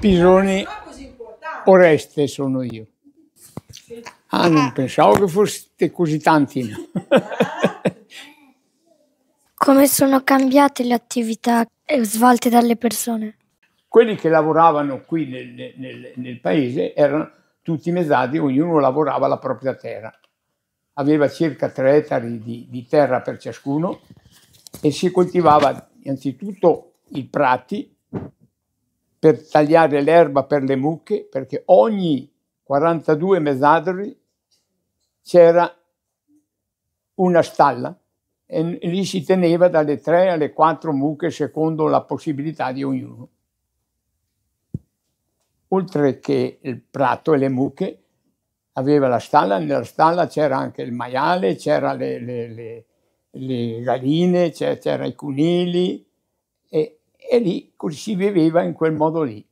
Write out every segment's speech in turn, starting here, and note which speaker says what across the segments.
Speaker 1: Pisoni Oreste sono io. Ah, non pensavo che foste così tanti. no?
Speaker 2: Come sono cambiate le attività eh, svolte dalle persone?
Speaker 1: Quelli che lavoravano qui nel, nel- nel paese erano tutti mezzadri, ognuno lavorava la propria terra. Aveva circa tre ettari di, di terra per ciascuno e si coltivava innanzitutto i prati per tagliare l'erba per le mucche, perché ogni 42 mezzadri c'era una stalla e lì si teneva dalle 3 alle 4 mucche secondo la possibilità di ognuno. Oltre che il prato e le mucche, aveva la stalla, nella stalla c'era anche il maiale, c'era le, le- le- le galline, c'è- c'era i conigli e, lì si viveva in quel modo lì.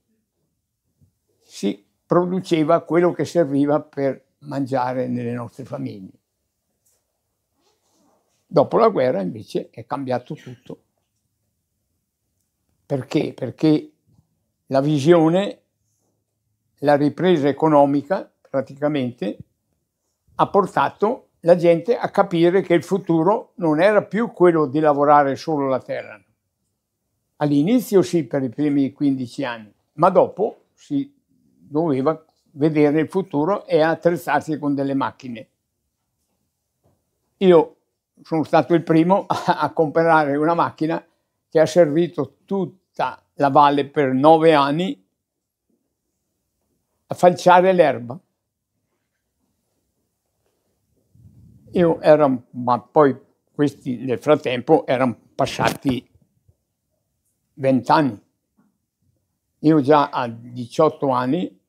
Speaker 1: Si produceva quello che serviva per mangiare nelle nostre famiglie. Dopo la guerra invece è cambiato tutto. Perché? Perché la visione, la ripresa economica praticamente ha portato la gente a capire che il futuro non era più quello di lavorare solo la terra. All'inizio sì, per i primi 15 anni, ma dopo si doveva vedere il futuro e attrezzarsi con delle macchine. Io sono stato il primo a, a comprare una macchina che ha servito tutta la valle per nove anni a falciare l'erba. Io ero, ma poi questi nel frattempo erano passati vent'anni. Io già a 18 anni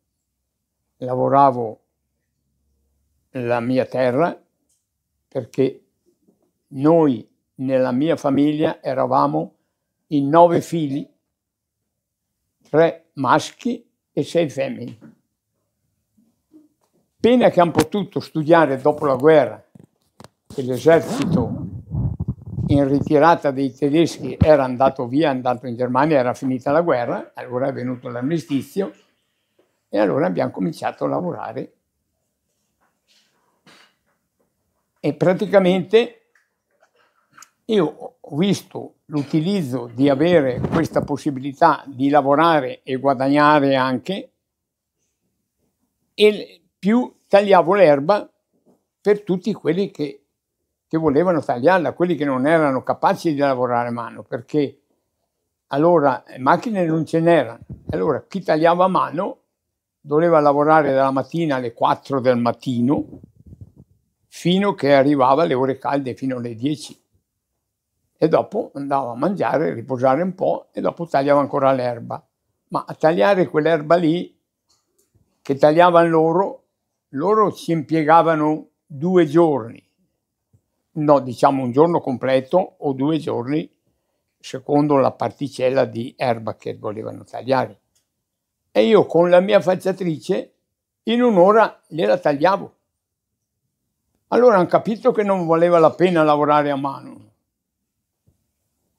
Speaker 1: lavoravo la mia terra perché noi nella mia famiglia eravamo in nove figli, tre maschi e sei femmine. Appena che hanno potuto studiare dopo la guerra, che l'esercito in ritirata dei tedeschi era andato via, è andato in Germania, era finita la guerra, allora è venuto l'armistizio e allora abbiamo cominciato a lavorare. E praticamente io ho visto l'utilizzo di avere questa possibilità di lavorare e guadagnare anche, e più tagliavo l'erba per tutti quelli che, che volevano tagliarla, quelli che non erano capaci di lavorare a mano, perché allora macchine non ce n'erano. Allora chi tagliava a mano doveva lavorare dalla mattina alle 4 del mattino fino che arrivava alle ore calde, fino alle 10 e dopo andava a mangiare, riposare un po' e dopo tagliava ancora l'erba. Ma a tagliare quell'erba lì, che tagliavano loro, loro ci impiegavano due giorni, no, diciamo un giorno completo o due giorni, secondo la particella di erba che volevano tagliare. E io con la mia falciatrice in un'ora gliela tagliavo. Allora hanno capito che non valeva la pena lavorare a mano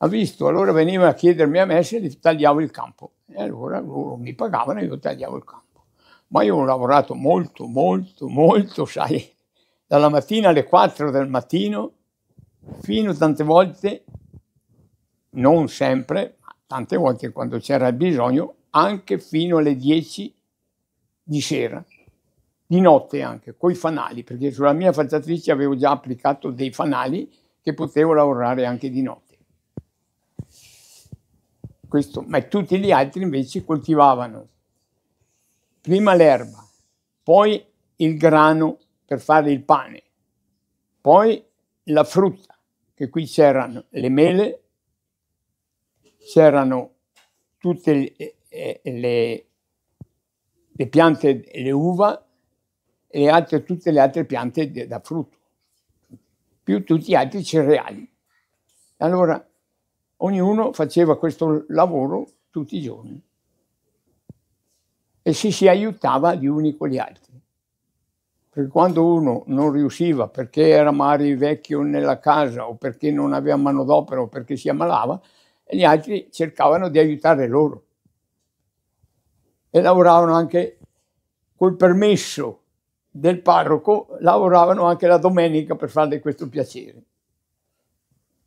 Speaker 1: ha visto, allora veniva a chiedermi a me se gli tagliavo il campo. E allora loro mi pagavano e io tagliavo il campo. Ma io ho lavorato molto, molto, molto, sai, dalla mattina alle 4 del mattino fino tante volte, non sempre, ma tante volte quando c'era bisogno, anche fino alle 10 di sera, di notte anche, coi fanali, perché sulla mia falciatrice avevo già applicato dei fanali che potevo lavorare anche di notte. Questo, ma tutti gli altri invece coltivavano prima l'erba, poi il grano per fare il pane, poi la frutta, che qui c'erano le mele, c'erano tutte le, eh, le, le piante, le uva e altre, tutte le altre piante da frutto, più tutti gli altri cereali. Allora ognuno faceva questo lavoro tutti i giorni e si si aiutava gli uni con gli altri. Perché quando uno non riusciva perché era magari vecchio nella casa o perché non aveva manodopera o perché si ammalava, gli altri cercavano di aiutare loro. e lavoravano anche col permesso del parroco, lavoravano anche la domenica per farle questo piacere.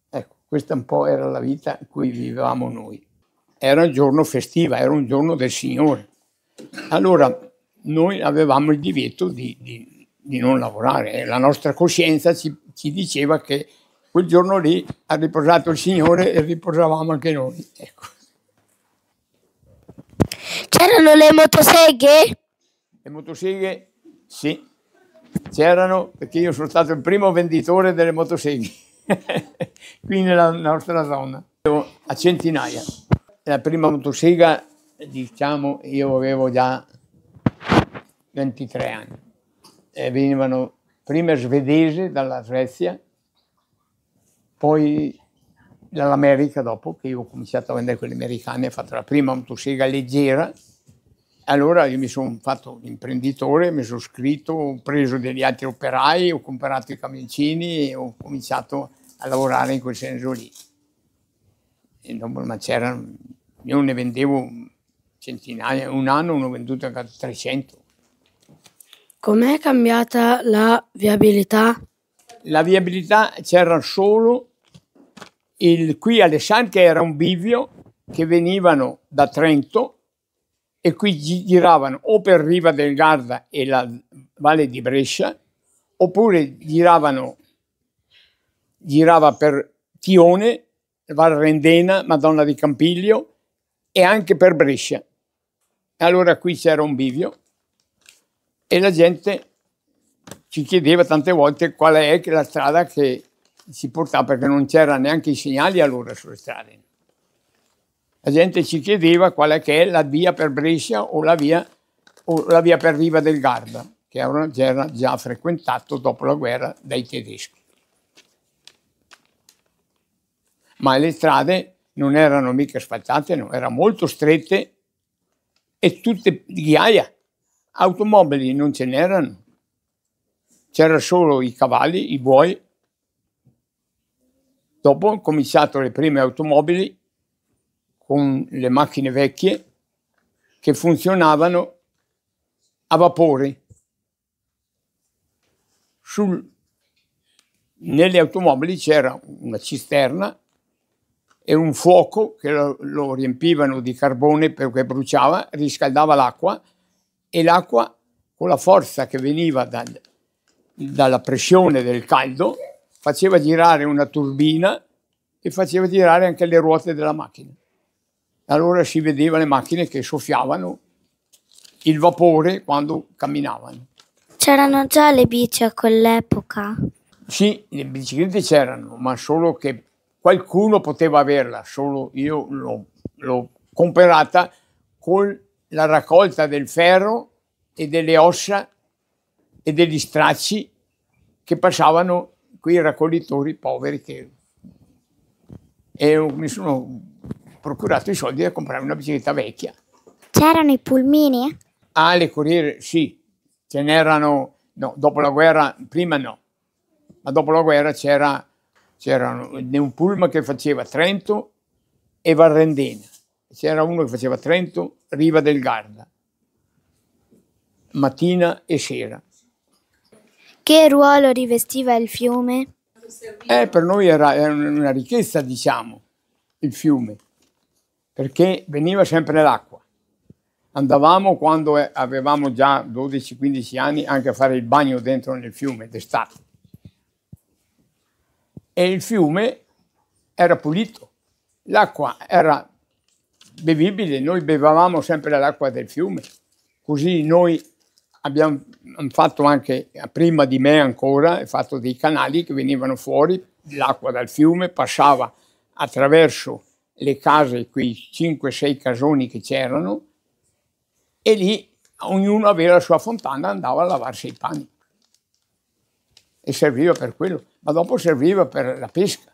Speaker 1: Ecco, questa un po' era la vita in cui vivevamo noi. Era un giorno festivo, era un giorno del Signore. Allora noi avevamo il divieto di, di, di non lavorare, la nostra coscienza ci, ci diceva che quel giorno lì ha riposato il Signore e riposavamo anche noi. Ecco.
Speaker 2: C'erano le motoseghe?
Speaker 1: Le motoseghe, sì, c'erano perché io sono stato il primo venditore delle motoseghe qui nella nostra zona, a centinaia. La prima motosega, diciamo, io avevo già 23 anni. E venivano prima svedesi dalla Svezia, poi dall'America dopo, che io ho cominciato a vendere quelle americane, ho fatto la prima motosega leggera, allora io mi sono fatto imprenditore, mi sono scritto, ho preso degli altri operai, ho comprato i camioncini e ho cominciato a lavorare in quel senso lì. E dopo, ma c'erano, io ne vendevo centinaia, un anno ne ho venduto anche 300.
Speaker 2: Com'è cambiata la viabilità?
Speaker 1: La viabilità c'era solo il, qui Alessandria che era un bivio che venivano da Trento e qui giravano o per Riva del Garda e la Valle di Brescia oppure giravano girava per Tione, Val Rendena, Madonna di Campiglio e anche per Brescia. Allora qui c'era un bivio e la gente ci chiedeva tante volte qual è la strada che si portava perché non c'erano neanche i segnali allora sulle strade. La gente ci chiedeva qual è è la via per Brescia o la via, o la via per Riva del Garda, che era già frequentato dopo la guerra dai tedeschi. Ma le strade non erano mica asfaltate, no, erano molto strette e tutte di ghiaia. Automobili non ce n'erano, c'erano solo i cavalli, i buoi Dopo ho cominciato le prime automobili con le macchine vecchie che funzionavano a vapore. Sul, nelle automobili c'era una cisterna e un fuoco che lo, lo riempivano di carbone perché bruciava, riscaldava l'acqua e l'acqua con la forza che veniva dal, dalla pressione del caldo faceva girare una turbina e faceva girare anche le ruote della macchina. Allora si vedeva le macchine che soffiavano il vapore quando camminavano.
Speaker 2: C'erano già le bici a quell'epoca?
Speaker 1: Sì, le biciclette c'erano, ma solo che qualcuno poteva averla, solo io l'ho, l'ho comprata con la raccolta del ferro e delle ossa e degli stracci che passavano quei raccoglitori poveri che... E mi sono procurato i soldi per comprare una bicicletta vecchia.
Speaker 2: C'erano i pulmini?
Speaker 1: Ah, le corriere, sì. Ce n'erano, no, dopo la guerra, prima no, ma dopo la guerra c'era, c'era un pullman che faceva Trento e Varrendena. C'era uno che faceva Trento, Riva del Garda, mattina e sera.
Speaker 2: Che ruolo rivestiva il fiume?
Speaker 1: Eh, per noi era, era una ricchezza, diciamo, il fiume, perché veniva sempre l'acqua. Andavamo quando avevamo già 12-15 anni anche a fare il bagno dentro nel fiume d'estate. E il fiume era pulito, l'acqua era bevibile, noi bevavamo sempre l'acqua del fiume, così noi abbiamo fatto anche, prima di me ancora, fatto dei canali che venivano fuori, l'acqua dal fiume passava attraverso le case, quei 5-6 casoni che c'erano, e lì ognuno aveva la sua fontana andava a lavarsi i panni. E serviva per quello, ma dopo serviva per la pesca.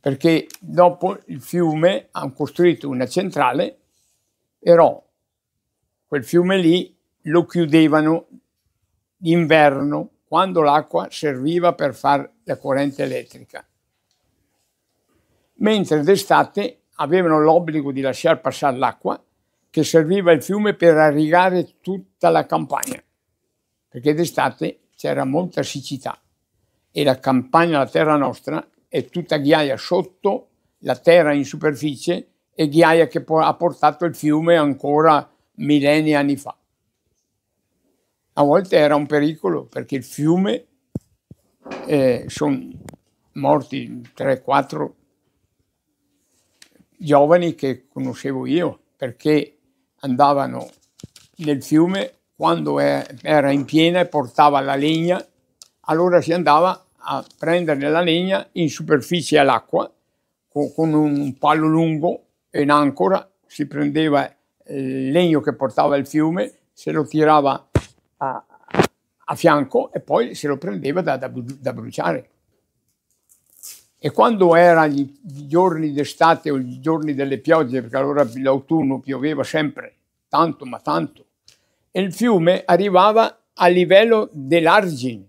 Speaker 1: Perché dopo il fiume hanno costruito una centrale, però quel fiume lì lo chiudevano d'inverno quando l'acqua serviva per fare la corrente elettrica. Mentre d'estate avevano l'obbligo di lasciare passare l'acqua che serviva il fiume per irrigare tutta la campagna, perché d'estate c'era molta siccità e la campagna, la terra nostra, è tutta ghiaia sotto, la terra in superficie e ghiaia che ha portato il fiume ancora millenni anni fa. A volte era un pericolo perché il fiume eh, sono morti 3-4 giovani che conoscevo io perché andavano nel fiume quando era in piena e portava la legna, allora si andava a prendere la legna in superficie all'acqua con un palo lungo e un'ancora, si prendeva il legno che portava il fiume, se lo tirava a, a fianco e poi se lo prendeva da, da, da bruciare. E quando erano i giorni d'estate o i giorni delle piogge, perché allora l'autunno pioveva sempre, tanto ma tanto, e il fiume arrivava a livello dell'argine.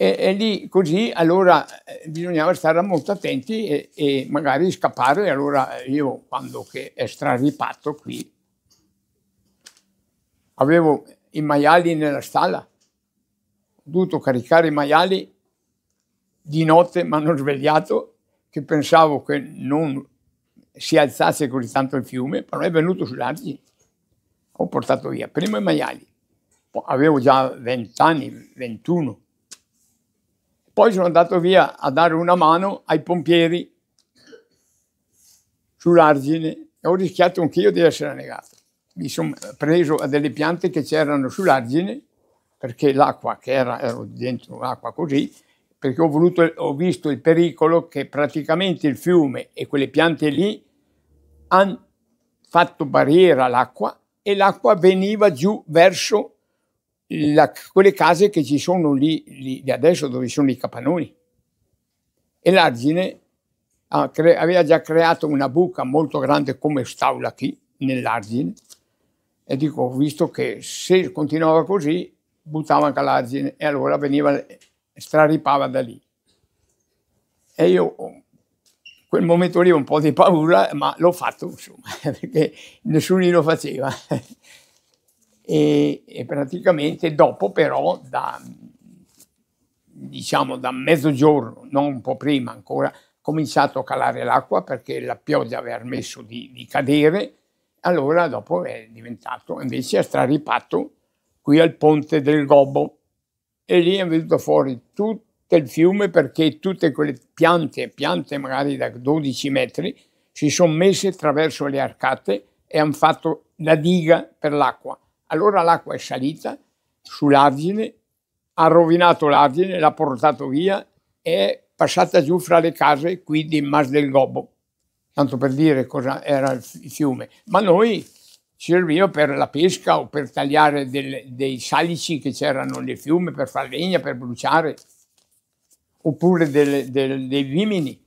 Speaker 1: E, e, lì così allora eh, bisognava stare molto attenti e, e magari scappare. Allora io quando che è straripatto qui avevo i maiali nella stalla, ho dovuto caricare i maiali di notte, mi hanno svegliato che pensavo che non si alzasse così tanto il fiume, però è venuto sull'argine. Ho portato via prima i maiali, avevo già 20 anni, 21. Poi sono andato via a dare una mano ai pompieri sull'argine e ho rischiato anch'io di essere annegato mi sono preso a delle piante che c'erano sull'argine, perché l'acqua che era, ero dentro l'acqua così, perché ho, voluto, ho visto il pericolo che praticamente il fiume e quelle piante lì hanno fatto barriera all'acqua e l'acqua veniva giù verso la, quelle case che ci sono lì, lì adesso dove sono i capannoni. E l'argine aveva già creato una buca molto grande come staula qui, nell'argine, e dico, ho visto che se continuava così, buttava anche l'argine e allora veniva, straripava da lì. E io quel momento lì ho un po' di paura, ma l'ho fatto, insomma, perché nessuno lo faceva. E, e, praticamente dopo però, da, diciamo da mezzogiorno, non un po' prima ancora, ho cominciato a calare l'acqua perché la pioggia aveva smesso di, di cadere allora dopo è diventato, invece è strarippato qui al ponte del Gobbo e lì è venuto fuori tutto il fiume perché tutte quelle piante, piante magari da 12 metri, si sono messe attraverso le arcate e hanno fatto la diga per l'acqua. Allora l'acqua è salita sull'argine, ha rovinato l'argine, l'ha portato via e è passata giù fra le case qui di Mas del Gobbo. Tanto per dire cosa era il fiume, ma noi ci serviva per la pesca o per tagliare del, dei salici che c'erano nel fiume, per fare legna, per bruciare, oppure del, del, dei vimini.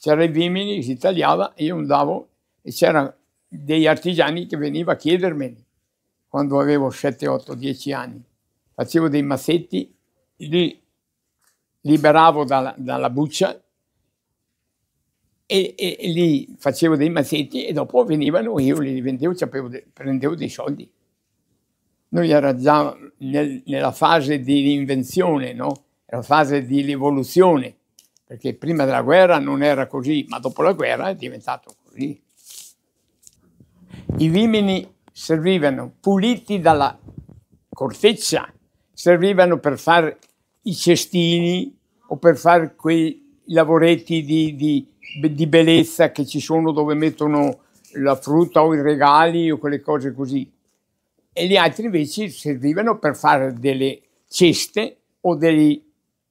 Speaker 1: C'erano i vimini, si tagliava, io andavo e c'erano degli artigiani che venivano a chiedermeli quando avevo 7, 8, 10 anni. Facevo dei massetti, li liberavo dalla, dalla buccia e, e, e, lì facevo dei mazzetti e dopo venivano, io li vendevo, de, prendevo dei soldi. Noi era già nel, nella fase di invenzione, no? Era fase di rivoluzione, perché prima della guerra non era così, ma dopo la guerra è diventato così. I vimini servivano puliti dalla corteccia, servivano per fare i cestini o per fare quei lavoretti di, di di bellezza che ci sono dove mettono la frutta o i regali o quelle cose così. E gli altri invece servivano per fare delle ceste o dei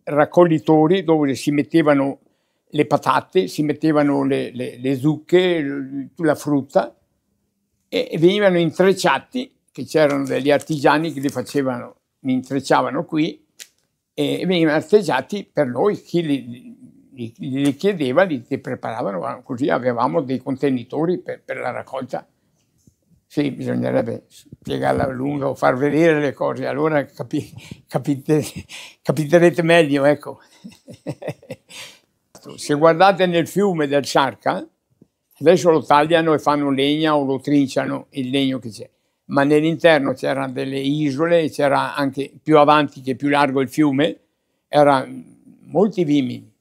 Speaker 1: raccoglitori dove si mettevano le patate, si mettevano le, le, le zucche, la frutta e, venivano intrecciati, che c'erano degli artigiani che li facevano, li intrecciavano qui e venivano arteggiati per noi, chi li, li, li chiedeva, li, li, preparavano, così avevamo dei contenitori per, per la raccolta. Sì, bisognerebbe spiegarla lunga o far vedere le cose, allora capi, capite, capiterete meglio, ecco. Se guardate nel fiume del Ciarca, adesso lo tagliano e fanno legna o lo trinciano il legno che c'è, ma nell'interno c'erano delle isole, c'era anche più avanti che più largo il fiume, erano molti vimini.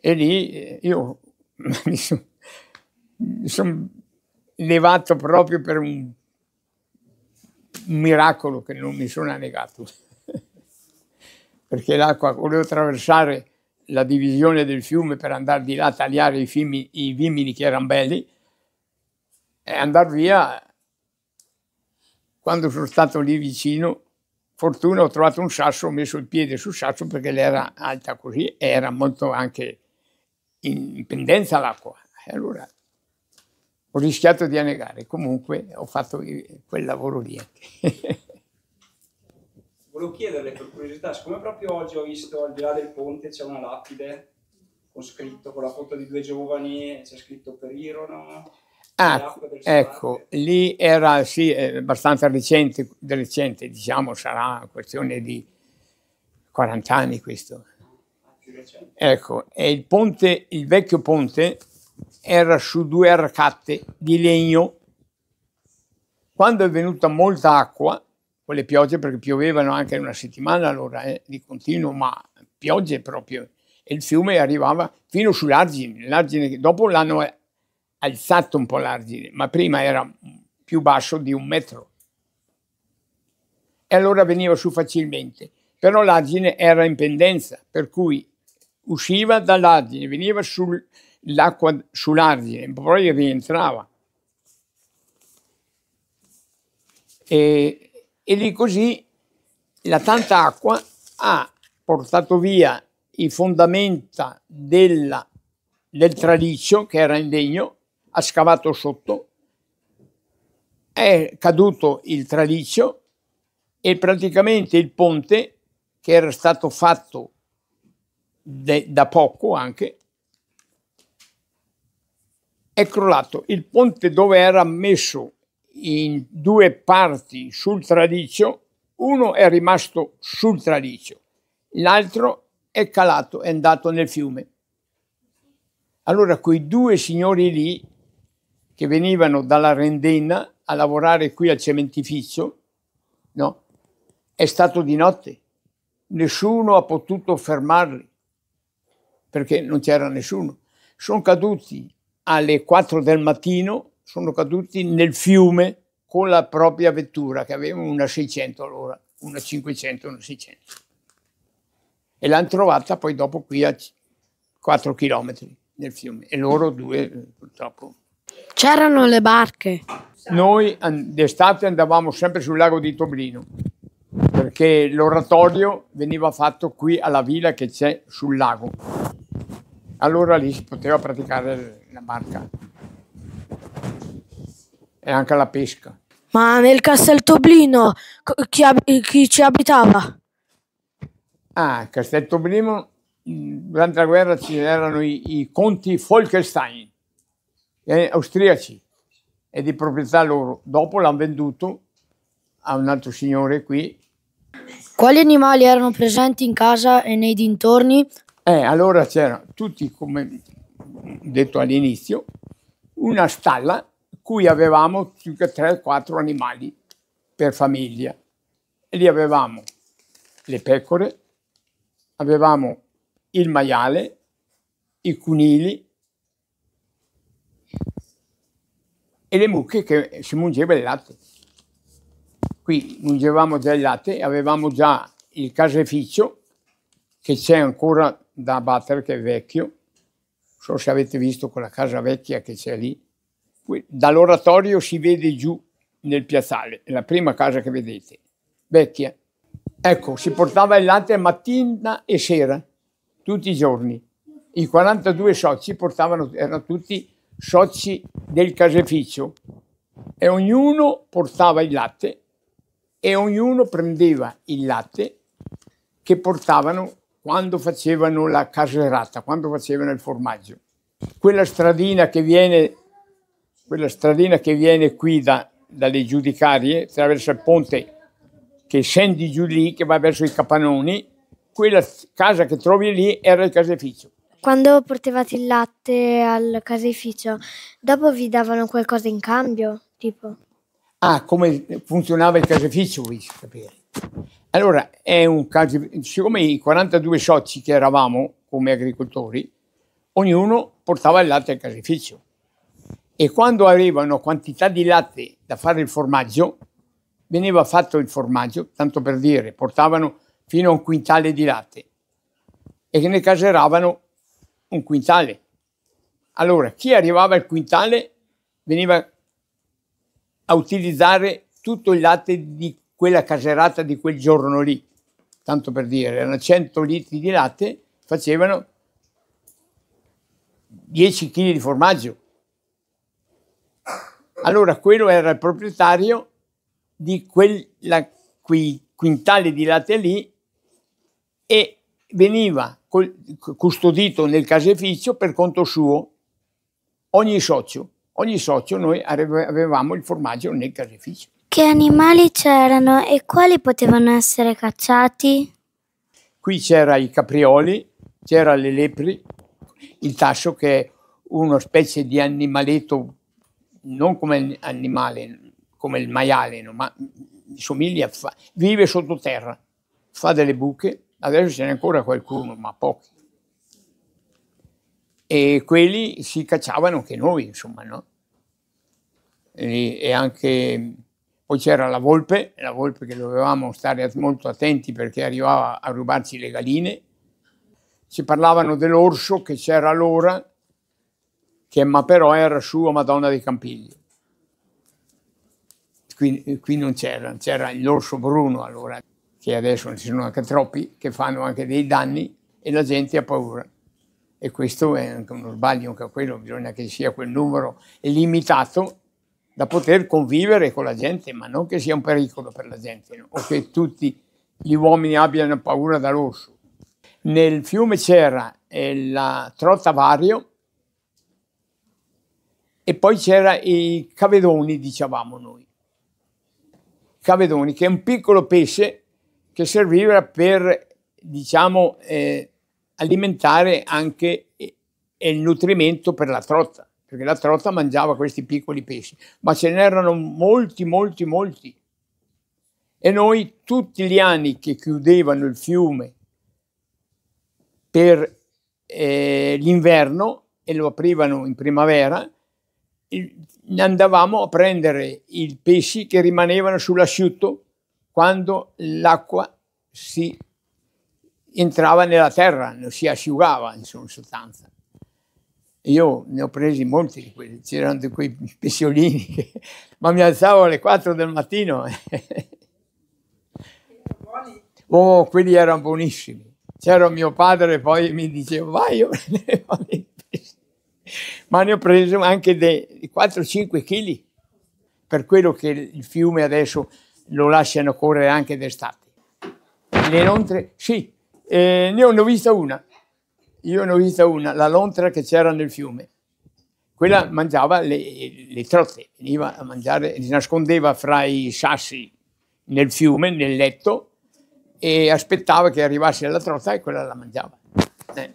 Speaker 1: E lì eh, io mi sono son levato proprio per un miracolo che non mi sono annegato. Perché l'acqua, volevo attraversare la divisione del fiume per andare di là a tagliare i, fimi, i vimini che erano belli e andare via. Quando sono stato lì vicino, fortuna ho trovato un sasso, ho messo il piede sul sasso perché l'era alta così e era molto anche in pendenza l'acqua. E allora ho rischiato di annegare, comunque ho fatto quel lavoro lì.
Speaker 3: Volevo chiederle per curiosità, siccome proprio oggi ho visto al di là del ponte c'è una lapide con scritto, con la foto di due giovani, c'è scritto per Irono.
Speaker 1: Ah, ecco, lì era sì, abbastanza recente, recente, diciamo, sarà questione di 40 anni questo. Ah, ecco, e il ponte, il vecchio ponte era su due arcate di legno. Quando è venuta molta acqua, le piogge, perché piovevano anche una settimana allora, eh, di continuo, ma piogge proprio, e il fiume arrivava fino sull'argine. L'argine dopo l'hanno alzato un po' l'argine, ma prima era più basso di un metro. E allora veniva su facilmente. Però l'argine era in pendenza, per cui usciva dall'argine, veniva sul, l'acqua sull'argine, poi rientrava. E, e lì così la tanta acqua ha portato via i fondamenta della, del traliccio, che era in legno, ha scavato sotto, è caduto il traliccio e praticamente il ponte, che era stato fatto de, da poco anche, è crollato. Il ponte dove era messo in due parti sul traliccio, uno è rimasto sul traliccio, l'altro è calato, è andato nel fiume. Allora quei due signori lì, che venivano dalla Rendenna a lavorare qui al cementificio, no, è stato di notte. Nessuno ha potuto fermarli, perché non c'era nessuno. Sono caduti alle 4 del mattino sono caduti nel fiume con la propria vettura, che aveva una 600 allora, una 500, una 600. E l'hanno trovata poi dopo qui a 4 chilometri nel fiume, e loro due purtroppo.
Speaker 2: C'erano le barche.
Speaker 1: Noi d'estate andavamo sempre sul lago di Tobrino, perché l'oratorio veniva fatto qui alla villa che c'è sul lago allora lì si poteva praticare la barca e anche la pesca.
Speaker 2: Ma nel Castel Toblino chi, chi ci abitava?
Speaker 1: Ah, Castel Toblino, durante la guerra c'erano i, i conti Folkenstein, eh, austriaci, e di proprietà loro. Dopo l'hanno venduto a un altro signore qui.
Speaker 2: Quali animali erano presenti in casa e nei dintorni
Speaker 1: eh, allora c'era tutti, come detto all'inizio, una stalla cui avevamo circa 3-4 animali per famiglia. E lì avevamo le pecore, avevamo il maiale, i cunili e le mucche che si mungeva il latte. Qui mungevamo già il latte, avevamo già il caseificio che c'è ancora da abbattere che è vecchio, non so se avete visto quella casa vecchia che c'è lì, dall'oratorio si vede giù nel piazzale, la prima casa che vedete, vecchia. Ecco, si portava il latte mattina e sera, tutti i giorni. I 42 soci portavano, erano tutti soci del caseificio e ognuno portava il latte e ognuno prendeva il latte che portavano quando facevano la caserata, quando facevano il formaggio. Quella stradina che viene, quella stradina che viene qui da, dalle giudicarie, attraverso il ponte che scendi giù lì, che va verso i Capanoni, quella casa che trovi lì era il caseificio.
Speaker 2: Quando portavate il latte al caseificio, dopo vi davano qualcosa in cambio? Tipo?
Speaker 1: Ah, come funzionava il caseificio, vuoi sapere? Allora, è un case... siccome i 42 soci che eravamo come agricoltori, ognuno portava il latte al caseificio. E quando arrivano quantità di latte da fare il formaggio, veniva fatto il formaggio, tanto per dire, portavano fino a un quintale di latte e ne caseravano un quintale. Allora, chi arrivava al quintale veniva a utilizzare tutto il latte di quella caserata di quel giorno lì. Tanto per dire, erano 100 litri di latte, facevano 10 kg di formaggio. Allora, quello era il proprietario di quella, quei quintali di latte lì e veniva custodito nel caseificio per conto suo. Ogni socio, ogni socio noi avevamo il formaggio nel caseificio.
Speaker 2: Che animali c'erano e quali potevano essere cacciati?
Speaker 1: Qui c'era i caprioli, c'era le lepri, il tasso che è una specie di animaletto, non come animale, come il maiale, ma somiglia, fa, vive sottoterra, fa delle buche adesso ce n'è ancora qualcuno, ma pochi. E quelli si cacciavano anche noi, insomma, no? E, e anche poi c'era la volpe, la volpe che dovevamo stare molto attenti perché arrivava a rubarci le galline. Si parlavano dell'orso che c'era allora, che ma però era sua Madonna dei Campigli. Qui, qui non c'era, c'era l'orso bruno allora che adesso ci sono anche troppi, che fanno anche dei danni e la gente ha paura. E questo è anche uno sbaglio, anche quello, bisogna che sia quel numero limitato da poter convivere con la gente, ma non che sia un pericolo per la gente, no? o che tutti gli uomini abbiano paura dall'orso. Nel fiume c'era la trotta vario e poi c'era i cavedoni, dicevamo noi. Cavedoni, che è un piccolo pesce che serviva per, diciamo, eh, alimentare anche eh, il nutrimento per la trotta, perché la trotta mangiava questi piccoli pesci, ma ce n'erano molti, molti, molti. E noi tutti gli anni che chiudevano il fiume per eh, l'inverno e lo aprivano in primavera, andavamo a prendere i pesci che rimanevano sull'asciutto quando l'acqua si entrava nella terra, non si asciugava in sostanza. Io ne ho presi molti di quelli, c'erano di quei pesciolini, che, ma mi alzavo alle 4 del mattino. oh, quelli erano buonissimi. C'era mio padre poi mi diceva vai io ma ne ho preso anche dei 4-5 kg per quello che il fiume adesso lo lasciano correre anche d'estate. Le lontre, sì, eh, ne ho vista una. Io ne ho vista una, la lontra che c'era nel fiume. Quella mangiava le, le trotte, veniva a mangiare, si nascondeva fra i sassi nel fiume, nel letto, e aspettava che arrivasse la trotta e quella la mangiava. Eh.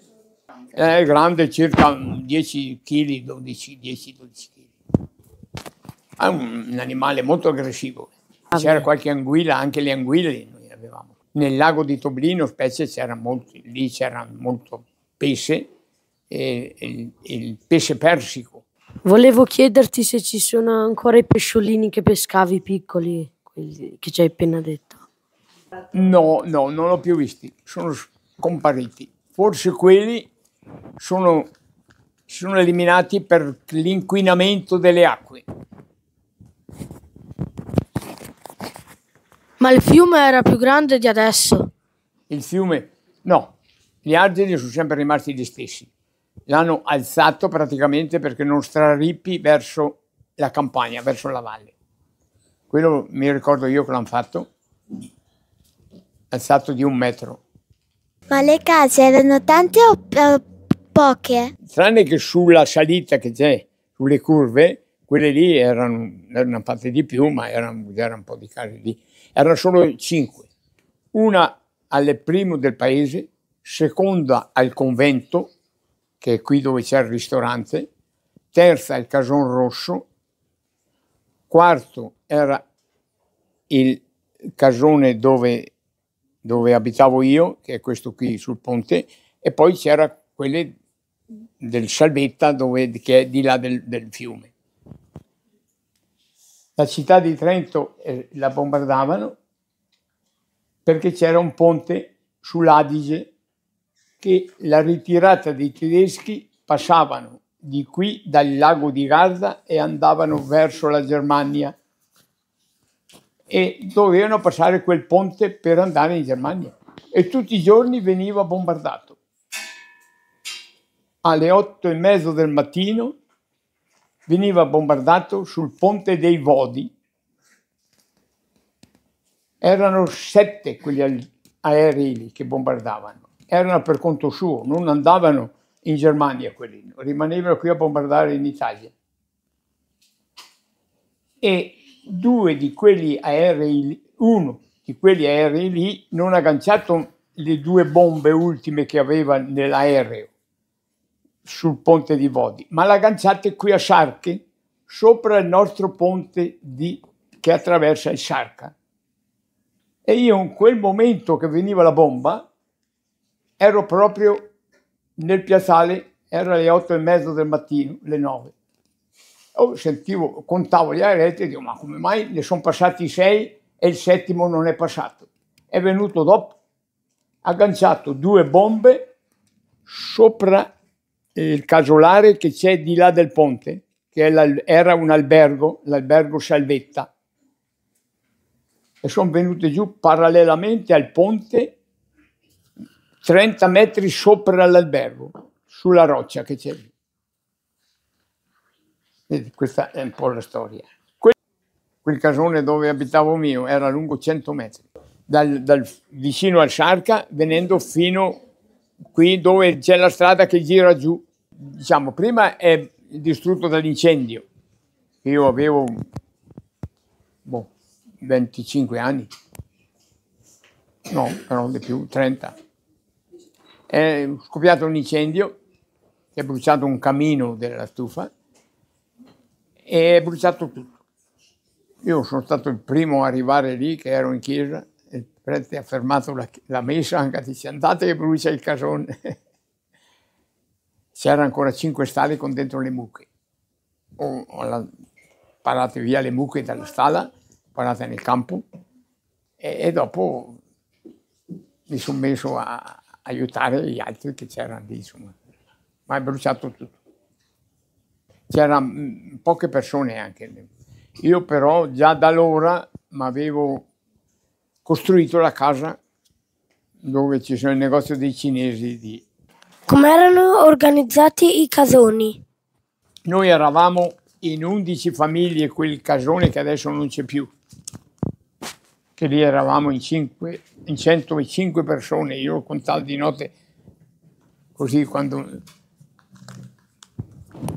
Speaker 1: È grande, circa 10 kg, 12, 10-12 kg. È un, animale molto aggressivo. C'era qualche anguilla, anche le anguille noi avevamo. Nel lago di Toblino specie c'era molto, lì c'era molto pesce, e, il, il pesce persico.
Speaker 4: Volevo chiederti se ci sono ancora i pesciolini che pescavi piccoli, quelli che ci hai appena detto.
Speaker 1: No, no, non l'ho più visti, sono scompariti. Forse quelli sono, sono eliminati per l'inquinamento delle acque.
Speaker 4: Ma il fiume era più grande di adesso.
Speaker 1: Il fiume, no, gli argini sono sempre rimasti gli stessi. L'hanno alzato praticamente perché non strarippi verso la campagna, verso la valle. Quello mi ricordo io che l'hanno fatto, alzato di un metro.
Speaker 2: Ma le case erano tante o poche?
Speaker 1: Tranne che sulla salita che c'è, sulle curve, quelle lì erano, erano fatte di più, ma erano, erano un po' di case lì erano solo cinque. Una alle primo del paese, seconda al convento, che è qui dove c'è il ristorante, terza il Cason Rosso, quarto era il casone dove, dove abitavo io, che è questo qui sul ponte, e poi c'era quelle del Salvetta dove, che è di là del, del fiume. La città di Trento eh, la bombardavano perché c'era un ponte sull'Adige che la ritirata dei tedeschi passavano di qui dal lago di Garda e andavano verso la Germania e dovevano passare quel ponte per andare in Germania e tutti i giorni veniva bombardato. Alle otto e mezzo del mattino veniva bombardato sul ponte dei Vodi. Erano sette quegli aerei che bombardavano, erano per conto suo, non andavano in Germania quelli, rimanevano qui a bombardare in Italia. E due di quegli aerei, uno di quegli aerei lì non ha agganciato le due bombe ultime che aveva nell'aereo sul ponte di Vodi, ma l'ha agganciate qui a Sarche, sopra il nostro ponte di, che attraversa il Sarca. E io in quel momento che veniva la bomba ero proprio nel piazzale, era le otto e mezzo del mattino, le nove. Oh, sentivo, contavo gli aerei e dico, ma come mai ne sono passati sei e il settimo non è passato? È venuto dopo, agganciato due bombe sopra il casolare che c'è di là del ponte, che era un albergo, l'albergo Salvetta, e sono venute giù parallelamente al ponte 30 metri sopra l'albergo, sulla roccia che c'è lì. Questa è un po' la storia. Quel, quel casone dove abitavo mio era lungo 100 metri, dal, dal, vicino al Sciarca, venendo fino qui dove c'è la strada che gira giù. Diciamo, prima è distrutto dall'incendio. Io avevo boh, 25 anni, no, però di più, 30 è scoppiato un incendio, è bruciato un camino della stufa e è bruciato tutto. Io sono stato il primo a arrivare lì, che ero in chiesa, prete ha fermato la, la messa, anche dice andate che brucia il casone. C'erano ancora cinque stali con dentro le mucche. Ho, ho parate via le mucche dalla stalla, parate nel campo e, e dopo mi sono messo a, aiutare gli altri che c'erano lì, insomma. Ma è bruciato tutto. C'erano mm, poche persone anche. Io però già da allora mi avevo costruito la casa dove ci sono il negozio dei cinesi. Di...
Speaker 2: Come erano organizzati i casoni?
Speaker 1: Noi eravamo in 11 famiglie quel casone che adesso non c'è più che lì eravamo in, 5, in 105 persone, io ho contato di notte così quando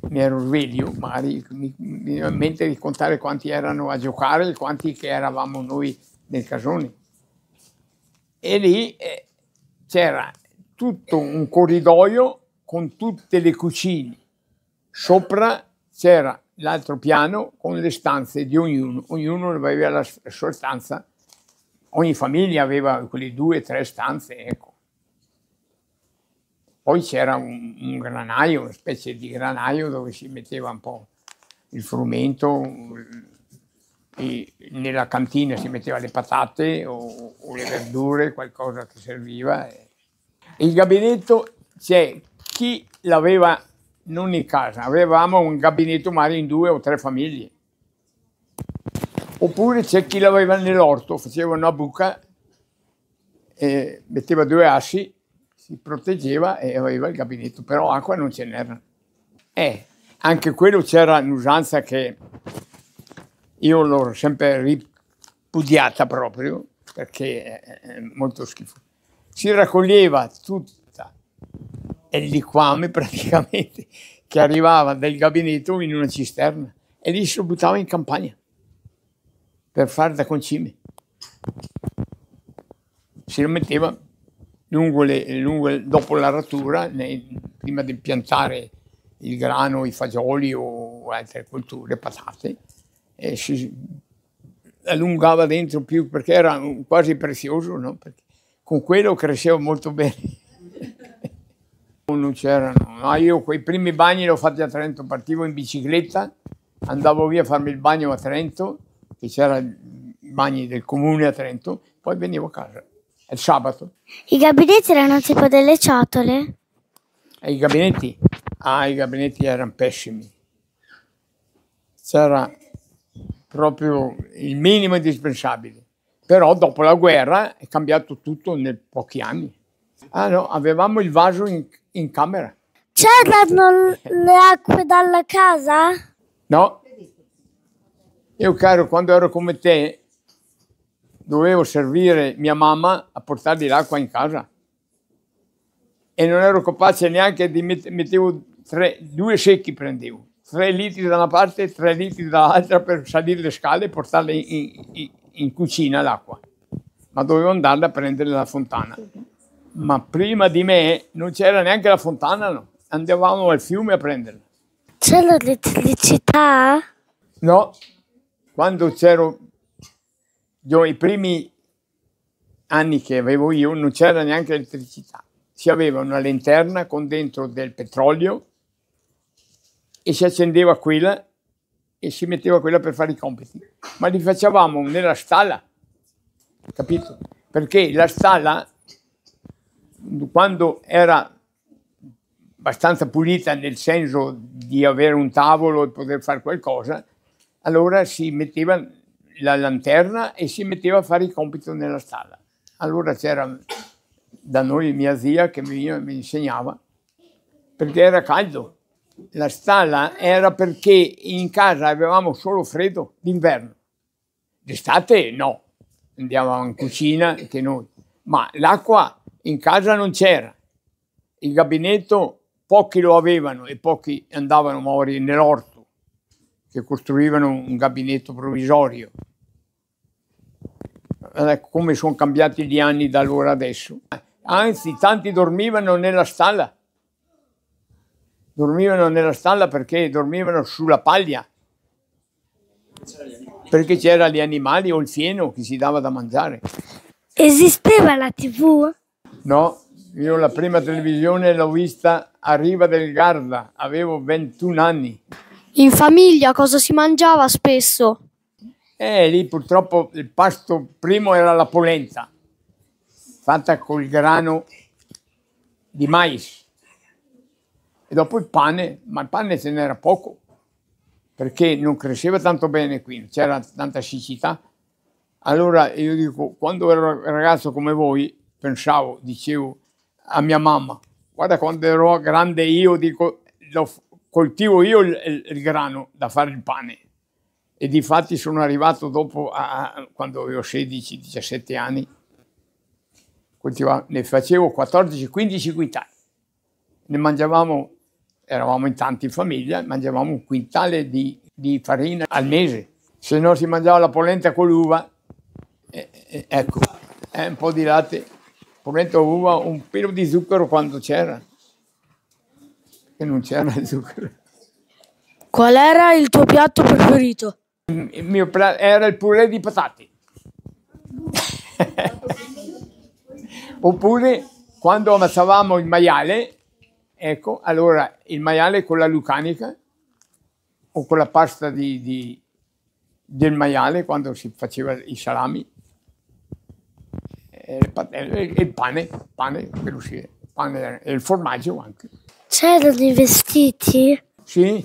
Speaker 1: mi ero sveglio, magari mi, mi veniva in mente di contare quanti erano a giocare e quanti che eravamo noi nel casone. E lì eh, c'era tutto un corridoio con tutte le cucine. Sopra c'era l'altro piano con le stanze di ognuno, ognuno aveva la sua stanza ogni famiglia aveva quelle due o tre stanze, ecco. Poi c'era un, un, granaio, una specie di granaio dove si metteva un po' il frumento, nella cantina si metteva le patate o, o le verdure, qualcosa che serviva. Il gabinetto c'è chi l'aveva non in casa, avevamo un gabinetto magari in due o tre famiglie Oppure c'è chi l'aveva nell'orto, faceva una buca, e metteva due assi, si proteggeva e aveva il gabinetto, però acqua non ce n'era. Eh, anche quello c'era un'usanza che io l'ho sempre ripudiata proprio, perché è molto schifo. Si raccoglieva tutta il liquame praticamente che arrivava dal gabinetto in una cisterna e lì si buttava in campagna per fare da concime. Si lo metteva lungo le, lungo dopo l'aratura, nei- prima di piantare il grano, i fagioli o altre colture, patate, e si allungava dentro più perché era quasi prezioso, no? Perché con quello cresceva molto bene. non c'erano, no, io quei primi bagni li ho fatti a Trento, partivo in bicicletta, andavo via a farmi il bagno a Trento, che c'era i bagni del comune a Trento, poi venivo a casa, il sabato.
Speaker 2: I gabinetti erano tipo delle ciotole?
Speaker 1: E i gabinetti? Ah, i gabinetti erano pessimi. C'era proprio il minimo indispensabile. Però dopo la guerra è cambiato tutto in pochi anni. Ah no, avevamo il vaso in, in camera.
Speaker 2: C'erano le acque dalla casa?
Speaker 1: No. Io, caro, quando ero come te, dovevo servire mia mamma a portargli l'acqua in casa. E non ero capace neanche di met- mettevo tre, due secchi prendevo, tre litri da una parte e tre litri dall'altra per salire le scale e portarle in, in- in cucina l'acqua. Ma dovevo andare a prendere la fontana. Ma prima di me non c'era neanche la fontana, no. Andavamo al fiume a prenderla.
Speaker 2: C'è l'elettricità?
Speaker 1: No, quando c'ero, io, i primi anni che avevo io non c'era neanche elettricità. Si aveva una lanterna con dentro del petrolio e si accendeva quella e si metteva quella per fare i compiti. Ma li facevamo nella stalla, capito? Perché la stalla, quando era abbastanza pulita nel senso di avere un tavolo e poter fare qualcosa, allora si metteva la lanterna e si metteva a fare i compiti nella stalla. Allora c'era da noi mia zia che mi, mi insegnava, perché era caldo. La stalla era perché in casa avevamo solo freddo d'inverno. D'estate no, andavamo in cucina che noi, ma l'acqua in casa non c'era. Il gabinetto pochi lo avevano e pochi andavano magari nell'orto, che costruivano un gabinetto provvisorio. Come sono cambiati gli anni da allora adesso. Anzi, tanti dormivano nella stalla. Dormivano nella stalla perché dormivano sulla paglia, perché c'era gli animali o il fieno che si dava da mangiare.
Speaker 2: Esisteva la tv?
Speaker 1: No, io la prima televisione l'ho vista a Riva del Garda, avevo 21 anni.
Speaker 5: In famiglia cosa si mangiava spesso?
Speaker 1: E lì purtroppo il pasto primo era la polenta, fatta col grano di mais. E dopo il pane, ma il pane ce n'era poco, perché non cresceva tanto bene qui, c'era tanta siccità. Allora io dico, quando ero ragazzo come voi, pensavo, dicevo a mia mamma, guarda quando ero grande io, dico, lo coltivo io il, il- il grano da fare il pane. E difatti sono arrivato dopo, a- quando avevo 16-17 anni, ne facevo 14-15 quintali. Ne mangiavamo, eravamo in tanti in famiglia, mangiavamo un quintale di, di farina al mese. Se no si mangiava la polenta con l'uva, eh, eh, ecco, eh, un po' di latte, polenta con uva, un pelo di zucchero quando c'era, che non c'era il zucchero.
Speaker 4: Qual era il tuo piatto preferito?
Speaker 1: Il mio pla- era il purè di patate. Oppure quando ammazzavamo il maiale, ecco, allora il maiale con la lucanica o con la pasta di, di- del maiale quando si faceva i salami e il, pat- e il pane, pane per uscire, pane e il formaggio anche.
Speaker 2: C'erano i vestiti?
Speaker 1: Sì,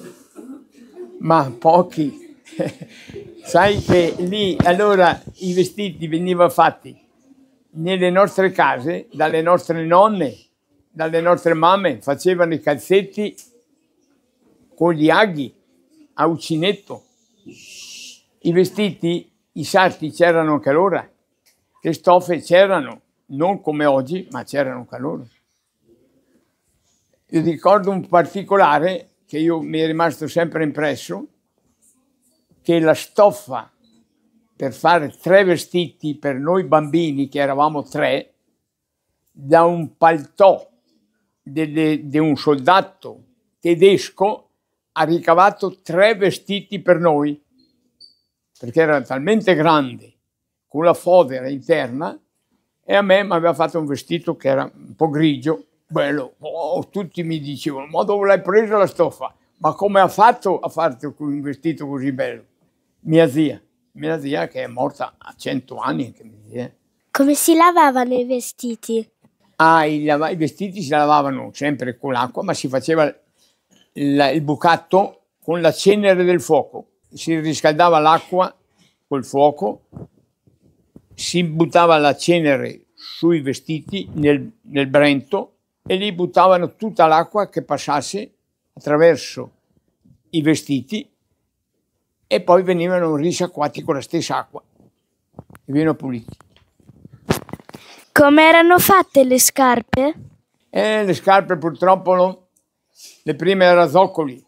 Speaker 1: ma pochi. Sai che lì allora i vestiti venivano fatti nelle nostre case, dalle nostre nonne, dalle nostre mamme, facevano i calzetti con gli aghi a uncinetto. I vestiti, i sarti c'erano anche allora, le stoffe c'erano, non come oggi, ma c'erano anche allora. Io ricordo un particolare che io mi è rimasto sempre impresso, che la stoffa per fare tre vestiti per noi bambini, che eravamo tre, da un paltò di un soldato tedesco ha ricavato tre vestiti per noi, perché era talmente grande, con la fodera interna, e a me mi aveva fatto un vestito che era un po' grigio, bello. Oh, tutti mi dicevano, ma dove l'hai presa la stoffa? Ma come ha fatto a farti un vestito così bello? Mia zia, mia zia che è morta a cento anni.
Speaker 2: Come si lavavano i vestiti?
Speaker 1: Ah, i, vestiti si lavavano sempre con l'acqua, ma si faceva il, il bucatto con la cenere del fuoco. Si riscaldava l'acqua col fuoco, si buttava la cenere sui vestiti nel, nel brento e lì buttavano tutta l'acqua che passasse attraverso i vestiti e poi venivano risciacquati con la stessa acqua e venivano puliti.
Speaker 2: Come erano fatte le scarpe?
Speaker 1: Eh, le scarpe purtroppo no. Le prime erano zoccoli,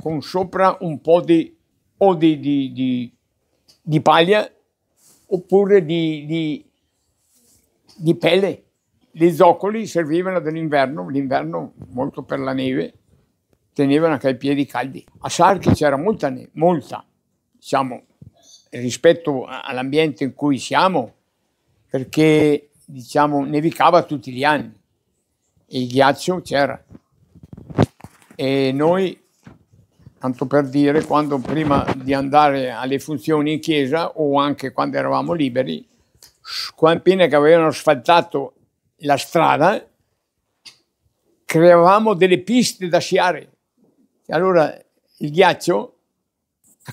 Speaker 1: con sopra un po' di, o di, di, di, di paglia oppure di, di, pelle. Gli zoccoli servivano dell'inverno, l'inverno molto per la neve, tenevano anche i piedi caldi. A Sarchi c'era molta neve, molta, diciamo, rispetto all'ambiente in cui siamo, perché diciamo, nevicava tutti gli anni e il ghiaccio c'era. E noi, tanto per dire, quando prima di andare alle funzioni in chiesa o anche quando eravamo liberi, appena che avevano asfaltato la strada, creavamo delle piste da sciare. E allora il ghiaccio,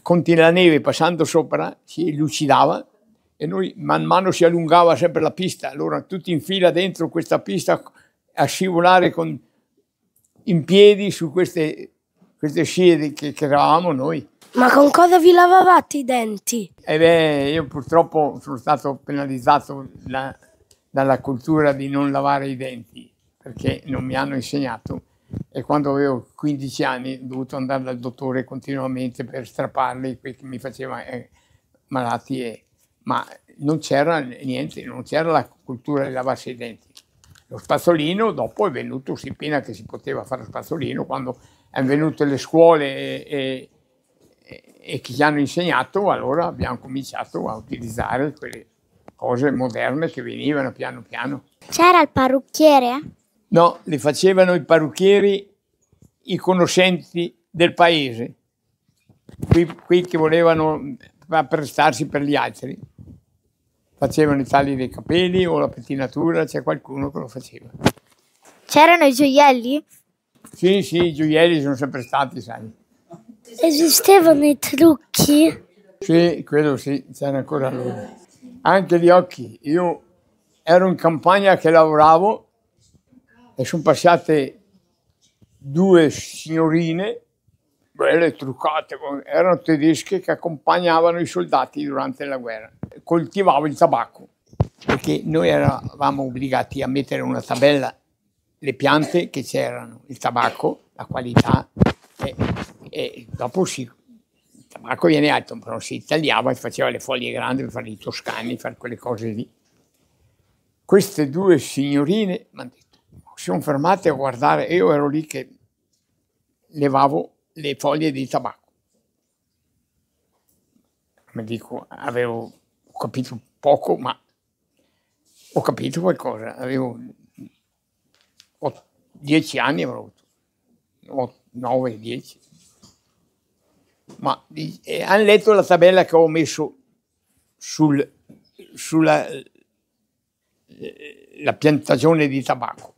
Speaker 1: con la neve passando sopra, si lucidava e noi man mano si allungava sempre la pista. Allora tutti in fila dentro questa pista a scivolare con, in piedi su queste, queste scie che, che eravamo noi.
Speaker 2: Ma con cosa vi lavavate i denti?
Speaker 1: Eh beh, io purtroppo sono stato penalizzato la, dalla cultura di non lavare i denti perché non mi hanno insegnato e quando avevo 15 anni ho dovuto andare dal dottore continuamente per strapparli perché mi faceva eh, malati e ma non c'era niente, non c'era la cultura di lavarsi i denti. Lo spazzolino dopo è venuto, si pena che si poteva fare lo spazzolino, quando è venuto le scuole e, e, e che ci hanno insegnato, allora abbiamo cominciato a utilizzare quelle cose moderne che venivano piano piano.
Speaker 2: C'era il parrucchiere?
Speaker 1: No, li facevano i parrucchieri, i conoscenti del paese, qui, qui che volevano prestarsi per gli altri facevano i tagli dei capelli o la pettinatura, c'è qualcuno che lo faceva.
Speaker 2: C'erano i gioielli?
Speaker 1: Sì, sì, i gioielli sono sempre stati, sai.
Speaker 2: Esistevano i trucchi?
Speaker 1: Sì, quello sì, c'era ancora loro. Anche gli occhi. Io ero in campagna che lavoravo e sono passate due signorine belle truccate, erano tedesche che accompagnavano i soldati durante la guerra. Coltivavo il tabacco, perché noi eravamo obbligati a mettere una tabella le piante che c'erano, il tabacco, la qualità, e, e dopo si, il tabacco viene alto, però si tagliava e faceva le foglie grandi per fare i toscani, fare quelle cose lì. Queste due signorine mi hanno detto, si sono fermate a guardare, io ero lì che levavo le foglie di tabacco. Come dico, avevo capito poco, ma ho capito qualcosa. Avevo dieci anni, avrò avuto, nove, dieci. Ma eh, hanno letto la tabella che ho messo sul, sulla la piantagione di tabacco.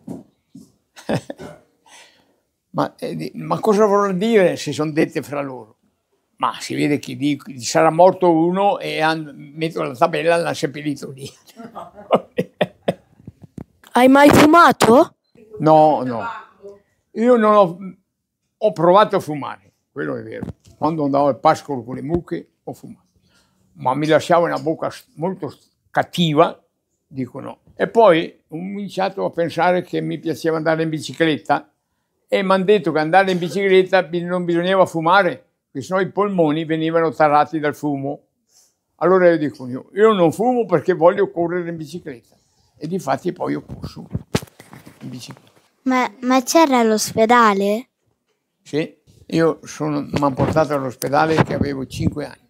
Speaker 1: Ma, eh, ma, cosa vorrà dire se sono dette fra loro? Ma si vede che di, sarà morto uno e han, mettono la tabella e l'hanno seppellito lì.
Speaker 4: Hai mai fumato?
Speaker 1: No, no. Io non ho, ho provato a fumare, quello è vero. Quando andavo al pascolo con le mucche ho fumato. Ma mi lasciava una bocca molto cattiva, dico no. E poi ho cominciato a pensare che mi piaceva andare in bicicletta e mi hanno detto che andare in bicicletta non bisognava fumare, perché sennò i polmoni venivano tarati dal fumo. Allora io dico, io, non fumo perché voglio correre in bicicletta. e di fatti poi ho corso in bicicletta.
Speaker 2: Ma, ma c'era l'ospedale?
Speaker 1: Sì, io sono, mi hanno portato all'ospedale che avevo 5 anni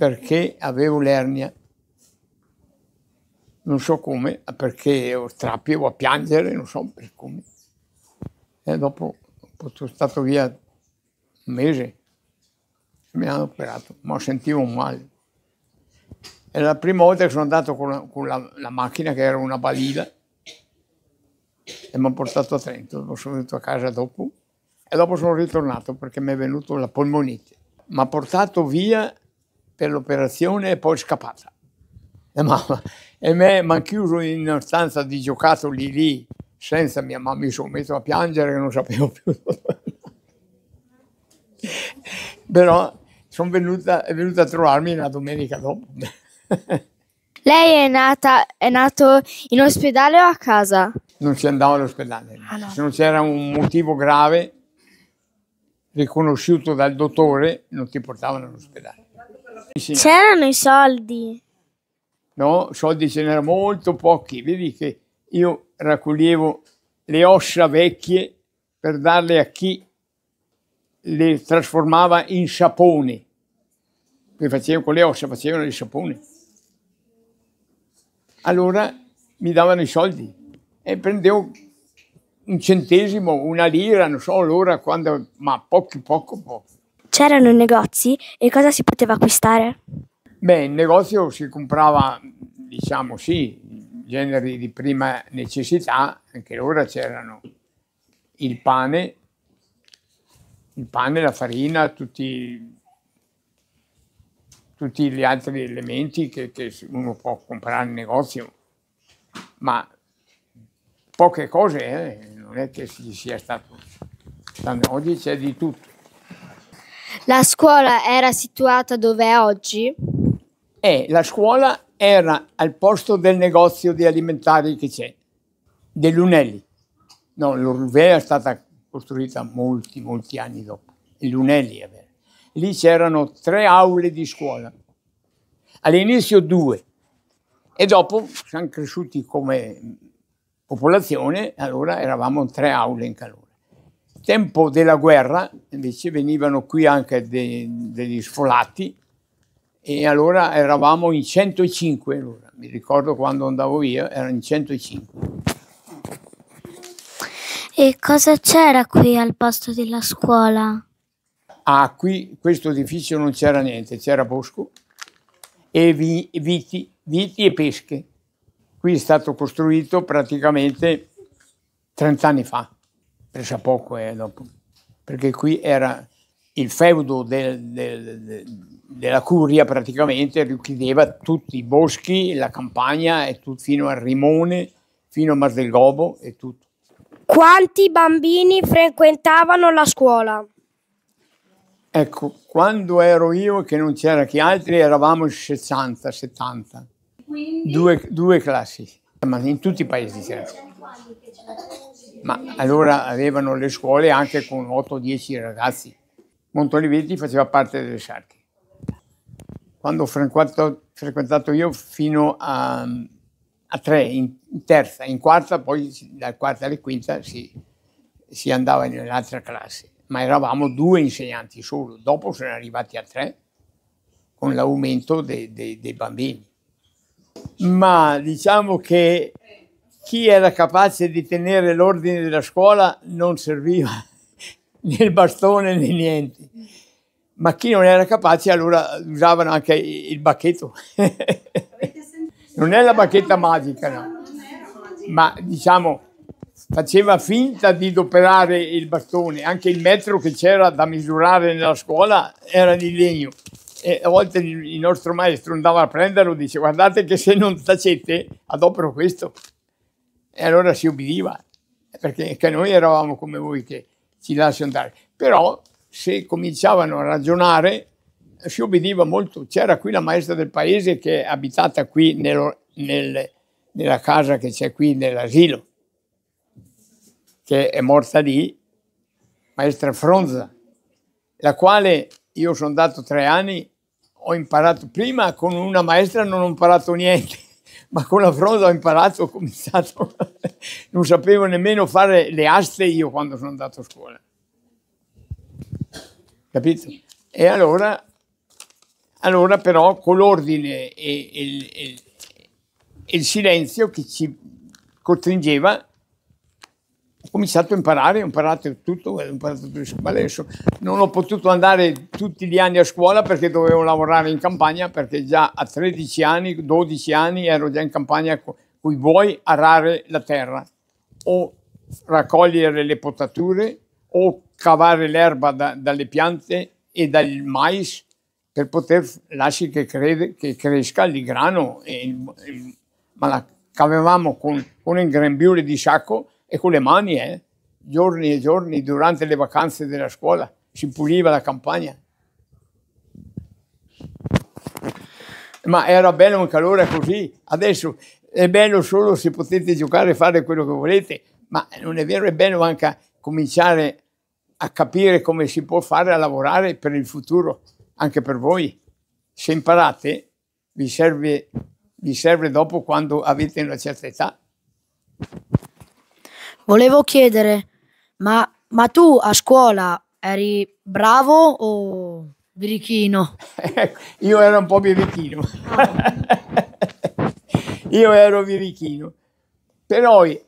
Speaker 1: perché avevo l'ernia. Non so come, perché ho strappivo a piangere, non so per come. E dopo sono stato via un mese, mi hanno operato, ma sentivo male. È la prima volta che sono andato con, la, con la, la macchina, che era una balilla, e mi ha portato a Trento. Sono venuto a casa dopo e dopo sono ritornato perché mi è venuto la polmonite. Mi ha portato via per l'operazione e poi è scappata. E, mamma, e mi ha chiuso in una stanza di giocattoli lì senza mia mamma, mi sono messo a piangere che non sapevo più. Però sono venuta, è venuta a trovarmi la domenica dopo.
Speaker 5: Lei è, nata, è nato in ospedale o a casa?
Speaker 1: Non si andava all'ospedale.
Speaker 5: Ah, no.
Speaker 1: Se non c'era un motivo grave riconosciuto dal dottore, non ti portavano all'ospedale.
Speaker 2: C'erano i soldi.
Speaker 1: No, soldi ce n'erano molto pochi. Vedi che io raccoglievo le ossa vecchie per darle a chi le trasformava in sapone. Le facevo con le ossa, facevano il sapone. Allora mi davano i soldi e prendevo un centesimo, una lira, non so l'ora, quando, ma pochi, poco, poco.
Speaker 2: C'erano negozi e cosa si poteva acquistare?
Speaker 1: Beh, in negozio si comprava, diciamo sì, generi di prima necessità, anche allora c'erano il pane, il pane, la farina, tutti, tutti gli altri elementi che, che uno può comprare in negozio, ma poche cose, eh, non è che ci sia stato. Oggi c'è di tutto.
Speaker 5: La scuola era situata dove è oggi?
Speaker 1: E la scuola era al posto del negozio di alimentari che c'è, dell'Unelli. No, l'Urvea è stata costruita molti, molti anni dopo. Lunelli è vero. Lì c'erano tre aule di scuola. All'inizio due. E dopo siamo cresciuti come popolazione, allora eravamo tre aule in calore. Tempo della guerra, invece, venivano qui anche de- degli sfolati, e allora eravamo in 105, allora. mi ricordo quando andavo via, erano in 105.
Speaker 2: E cosa c'era qui al posto della scuola?
Speaker 1: Ah, qui questo edificio non c'era niente, c'era bosco e vi- viti, viti e pesche. Qui è stato costruito praticamente 30 anni fa, presso a poco eh, dopo, perché qui era il feudo del- del- del- della curia praticamente, richiudeva tutti i boschi, la campagna e tutto, fino a Rimone, fino a Mar del Gobo e tutto.
Speaker 5: Quanti bambini frequentavano la scuola?
Speaker 1: Ecco, quando ero io, che non c'era chi altri, eravamo 60, 70. Due, due classi, ma in tutti i paesi c'era. Ma allora avevano le scuole anche con 8-10 ragazzi. Montolivetti faceva parte delle Sarche. Quando ho frequentato, frequentato io fino a, a tre, in, in terza, in quarta, poi dal quarta alla quinta si, si andava nell'altra classe, ma eravamo due insegnanti solo, dopo sono arrivati a tre con l'aumento dei, dei- dei bambini. Ma diciamo che chi era capace di tenere l'ordine della scuola non serviva né il bastone né niente. Ma chi non era capace allora usavano anche il bacchetto. non è la bacchetta magica, no. Ma diciamo faceva finta di adoperare il bastone, anche il metro che c'era da misurare nella scuola era di legno. E a volte il nostro maestro andava a prenderlo e dice guardate che se non tacete adopero questo. E allora si ubbidiva, perché noi eravamo come voi che ci lascia andare. Però se cominciavano a ragionare si ubbidiva molto. C'era qui la maestra del paese che è abitata qui nello- nel- nella casa che c'è qui nell'asilo, che è morta lì, maestra Fronza, la quale io sono andato tre anni, ho imparato prima con una maestra non ho imparato niente, ma con la fronda ho imparato, ho cominciato, non sapevo nemmeno fare le aste io quando sono andato a scuola. Capito? E allora, allora però con l'ordine e, e- e- e il silenzio che ci costringeva ho cominciato a imparare, ho imparato tutto, ho imparato tutto. Adesso non ho potuto andare tutti gli anni a scuola perché dovevo lavorare in campagna, perché già a 13 anni, 12 anni ero già in campagna con i buoi a arare la terra, o raccogliere le potature, o cavare l'erba da- dalle piante e dal mais per poter lasciare che, crede- che cresca il grano. E il- ma la cavavamo con, con un grembiule di sacco e con le mani, eh, giorni e giorni durante le vacanze della scuola, si puliva la campagna. Ma era bello un calore così, adesso è bello solo se potete giocare e fare quello che volete, ma non è vero, è bello anche cominciare a capire come si può fare a lavorare per il futuro, anche per voi. Se imparate, vi serve, vi serve dopo quando avete una certa età.
Speaker 4: Volevo chiedere, ma, ma tu a scuola eri bravo o birichino?
Speaker 1: Io ero un po' birichino. Io ero birichino. Però i,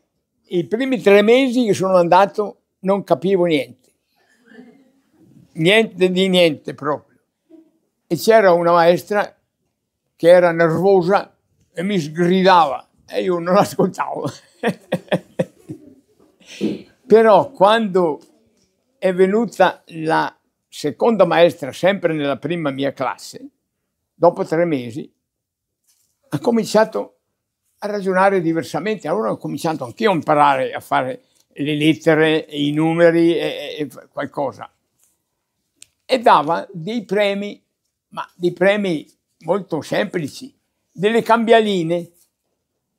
Speaker 1: i primi tre mesi che sono andato non capivo niente. Niente di niente proprio. E c'era una maestra che era nervosa e mi sgridava e io non ascoltavo. Però quando è venuta la seconda maestra, sempre nella prima mia classe, dopo tre mesi, ha cominciato a ragionare diversamente. Allora ho cominciato anch'io a imparare a fare le lettere, i numeri e, e qualcosa. E dava dei premi, ma dei premi molto semplici, delle cambialine.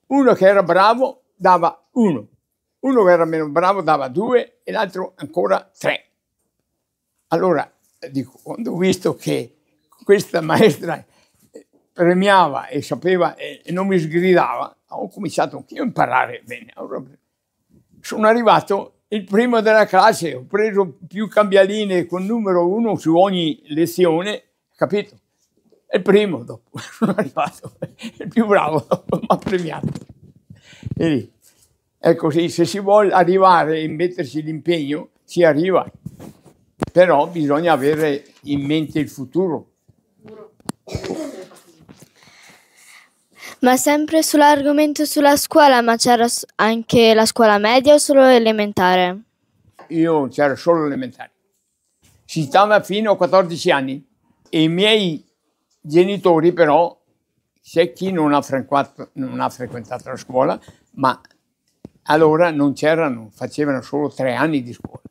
Speaker 1: Uno che era bravo dava uno, uno che era meno bravo dava due e l'altro ancora tre. Allora, dico, quando ho visto che questa maestra eh, premiava e sapeva e e non mi sgridava, ho cominciato anch'io a imparare bene. Allora, sono arrivato il primo della classe, ho preso più cambialine con numero uno su ogni lezione, capito? E il primo dopo, sono arrivato, il più bravo, mi ha premiato. Vedi? È così, se si vuole arrivare e mettersi l'impegno, si arriva. Però bisogna avere in mente il futuro.
Speaker 5: Ma sempre sull'argomento sulla scuola, ma c'era anche la scuola media o solo elementare?
Speaker 1: Io c'era solo elementare. Si stava fino a 14 anni e i miei genitori però, c'è chi non ha, frequentato, non ha frequentato la scuola, ma allora non c'erano, facevano solo tre anni di scuola.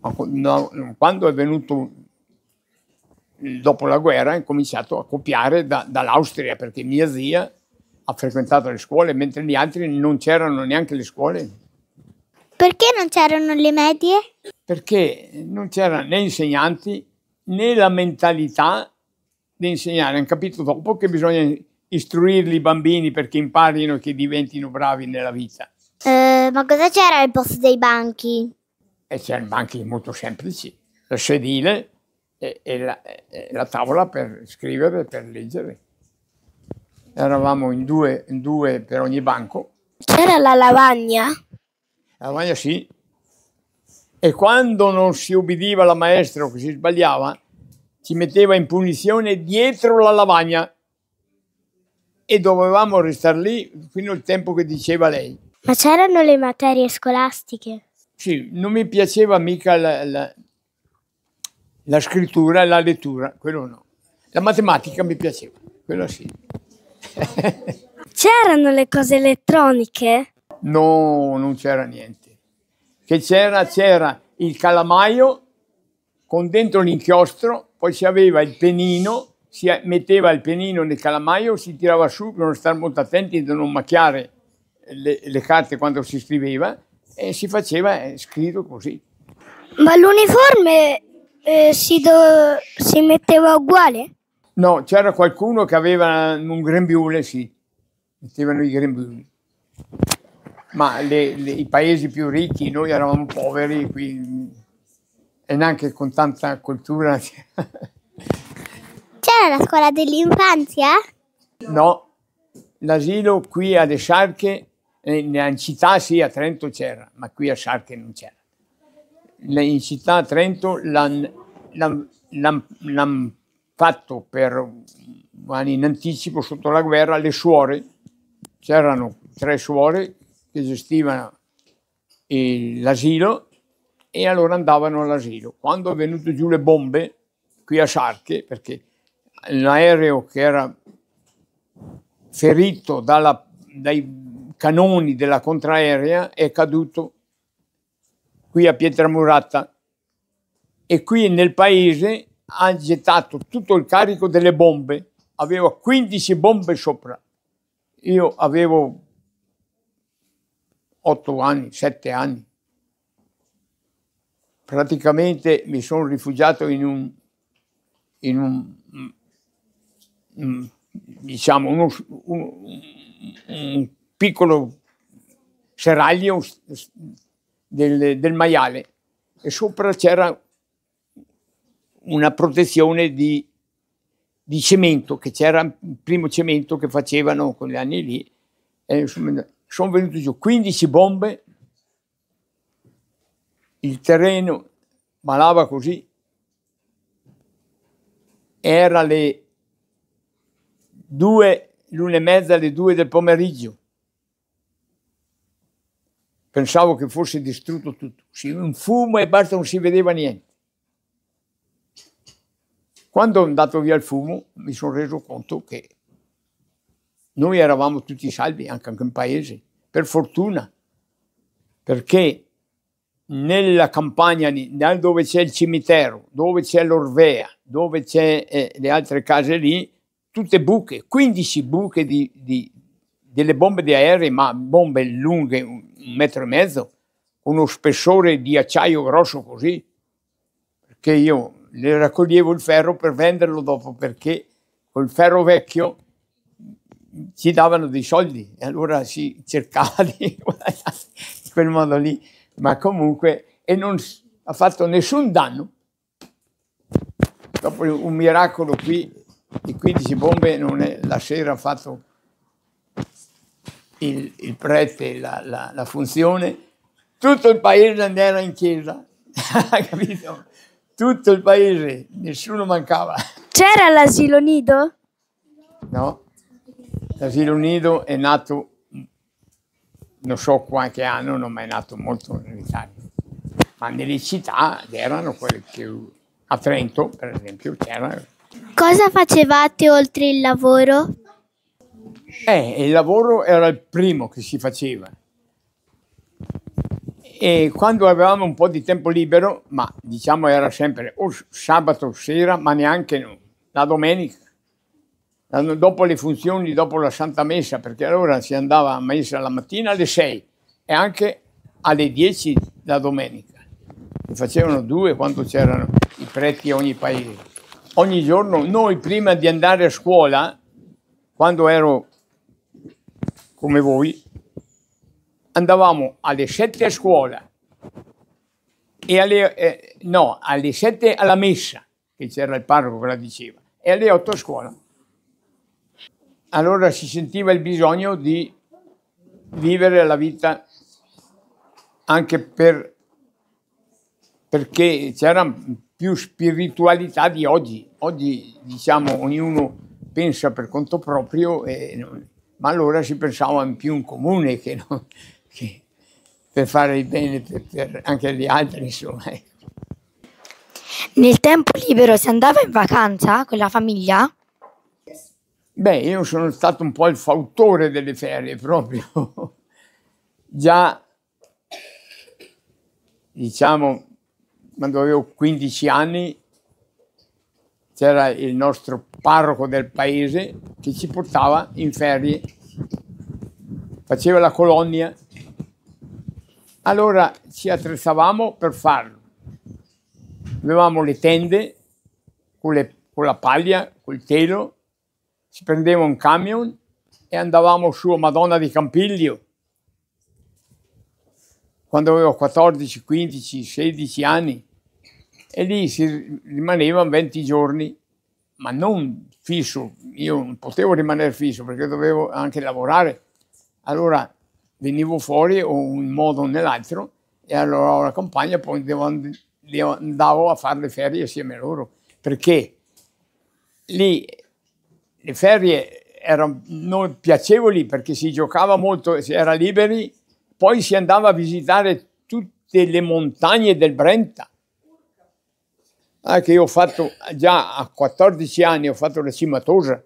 Speaker 1: Ma no, quando è venuto dopo la guerra, ho cominciato a copiare da- dall'Austria perché mia zia ha frequentato le scuole, mentre gli altri non c'erano neanche le scuole.
Speaker 2: Perché non c'erano le medie?
Speaker 1: perché non c'erano né insegnanti né la mentalità di insegnare. Hanno capito dopo che bisogna istruirli i bambini perché imparino e che diventino bravi nella vita.
Speaker 2: Eh, ma cosa c'era al posto dei banchi?
Speaker 1: E c'erano banchi molto semplici, la sedile e, e la, e la tavola per scrivere, per leggere. Eravamo in due, in due per ogni banco.
Speaker 2: C'era la lavagna?
Speaker 1: La lavagna sì. E quando non si ubbidiva la maestra o che si sbagliava, ci metteva in punizione dietro la lavagna e dovevamo restare lì fino al tempo che diceva lei.
Speaker 2: Ma c'erano le materie scolastiche?
Speaker 1: Sì, non mi piaceva mica la, la- la scrittura e la lettura, quello no. La matematica mi piaceva, quello sì.
Speaker 2: C'erano le cose elettroniche?
Speaker 1: No, non c'era niente. Che c'era, c'era il calamaio con dentro l'inchiostro, poi si aveva il penino, si metteva il penino nel calamaio, si tirava su, bisogna stare molto attenti da non macchiare le, le carte quando si scriveva e si faceva eh, scritto così.
Speaker 2: Ma l'uniforme eh, si, do- si metteva uguale?
Speaker 1: No, c'era qualcuno che aveva un grembiule, sì, mettevano i grembiuli. Ma le- le- i paesi più ricchi, noi eravamo poveri, qui, e neanche con tanta cultura.
Speaker 6: C'era la scuola dell'infanzia?
Speaker 1: No, l'asilo qui alle Sciarche, in città sì, a Trento c'era, ma qui a Sciarche non c'era. In città a Trento l'han, l'han- l'han- l'han fatto per anni in anticipo, sotto la guerra, le suore, c'erano tre suore che gestivano il- l'asilo e allora andavano all'asilo. Quando è venuto giù le bombe, qui a Sciarche, perché l'aereo che era ferito dalla- dai canoni della contraerea è caduto qui a Pietramurata e qui nel paese ha gettato tutto il carico delle bombe, aveva 15 bombe sopra. Io avevo 8 anni, 7 anni. Praticamente mi sono rifugiato in un, in un mm, diciamo, uno, un, un piccolo serraglio del, del maiale e sopra c'era una protezione di, di cemento, che c'era il primo cemento che facevano con gli anni lì. E insomma, sono venute giù 15 bombe, il terreno malava così, era le due, l'una e mezza, alle due del pomeriggio. Pensavo che fosse distrutto tutto. Un fumo e basta, non si vedeva niente. Quando è andato via il fumo mi sono reso conto che noi eravamo tutti salvi anche in paese, per fortuna, perché nella campagna dove c'è il cimitero, dove c'è l'Orvea, dove c'è eh, le altre case lì, tutte buche, 15 buche di, di- delle bombe di aerei, ma bombe lunghe un metro e mezzo, uno spessore di acciaio grosso così, perché io le raccoglievo il ferro per venderlo dopo, perché col ferro vecchio ci davano dei soldi e allora si cercava di in quel modo lì, ma comunque e non ha fatto nessun danno. Dopo un miracolo qui di 15 bombe non è, la sera ha fatto il, il prete la, la- la funzione, tutto il paese andava in chiesa, capito? Tutto il paese, nessuno mancava.
Speaker 5: C'era l'asilo nido?
Speaker 1: No? L'asilo nido è nato, non so qualche anno, non è nato molto in Italia, ma nelle città erano quelle che a Trento, per esempio, c'era.
Speaker 6: Cosa facevate oltre il lavoro?
Speaker 1: Eh, il lavoro era il primo che si faceva. E quando avevamo un po' di tempo libero, ma diciamo era sempre o sabato sera, ma neanche no, la domenica, dopo le funzioni, dopo la Santa Messa, perché allora si andava a messa la mattina alle 6 e anche alle 10 la domenica. Ne facevano due quando c'erano i preti a ogni paese. Ogni giorno noi prima di andare a scuola, quando ero come voi, andavamo alle 7 a scuola e alle, eh, no, alle 7 alla messa, che c'era il parroco che la diceva, e alle 8 a scuola. Allora si sentiva il bisogno di vivere la vita anche per, perché c'era più spiritualità di oggi. Oggi, diciamo, ognuno pensa per conto proprio, e ma allora si pensava in più in comune che, non- che per fare il bene per, per anche agli altri, insomma. ecco.
Speaker 4: Nel tempo libero si andava in vacanza con la famiglia?
Speaker 1: Beh, io sono stato un po' il fautore delle ferie proprio. Già, diciamo, quando avevo 15 anni, c'era il nostro parroco del paese che ci portava in ferie, faceva la colonia. Allora ci attrezzavamo per farlo. Avevamo le tende con le, con la paglia, col telo, si prendeva un camion e andavamo su a Madonna di Campiglio. Quando avevo 14, 15, 16 anni e lì si rimaneva 20 giorni, ma non fisso, io non potevo rimanere fisso perché dovevo anche lavorare. Allora venivo fuori o in modo o nell'altro e allora la compagna poi andavo a fare le ferie assieme a loro perché lì le ferie erano piacevoli perché si giocava molto, si era liberi, poi si andava a visitare tutte le montagne del Brenta. Ah, che io ho fatto già a 14 anni, ho fatto la cima Tosa,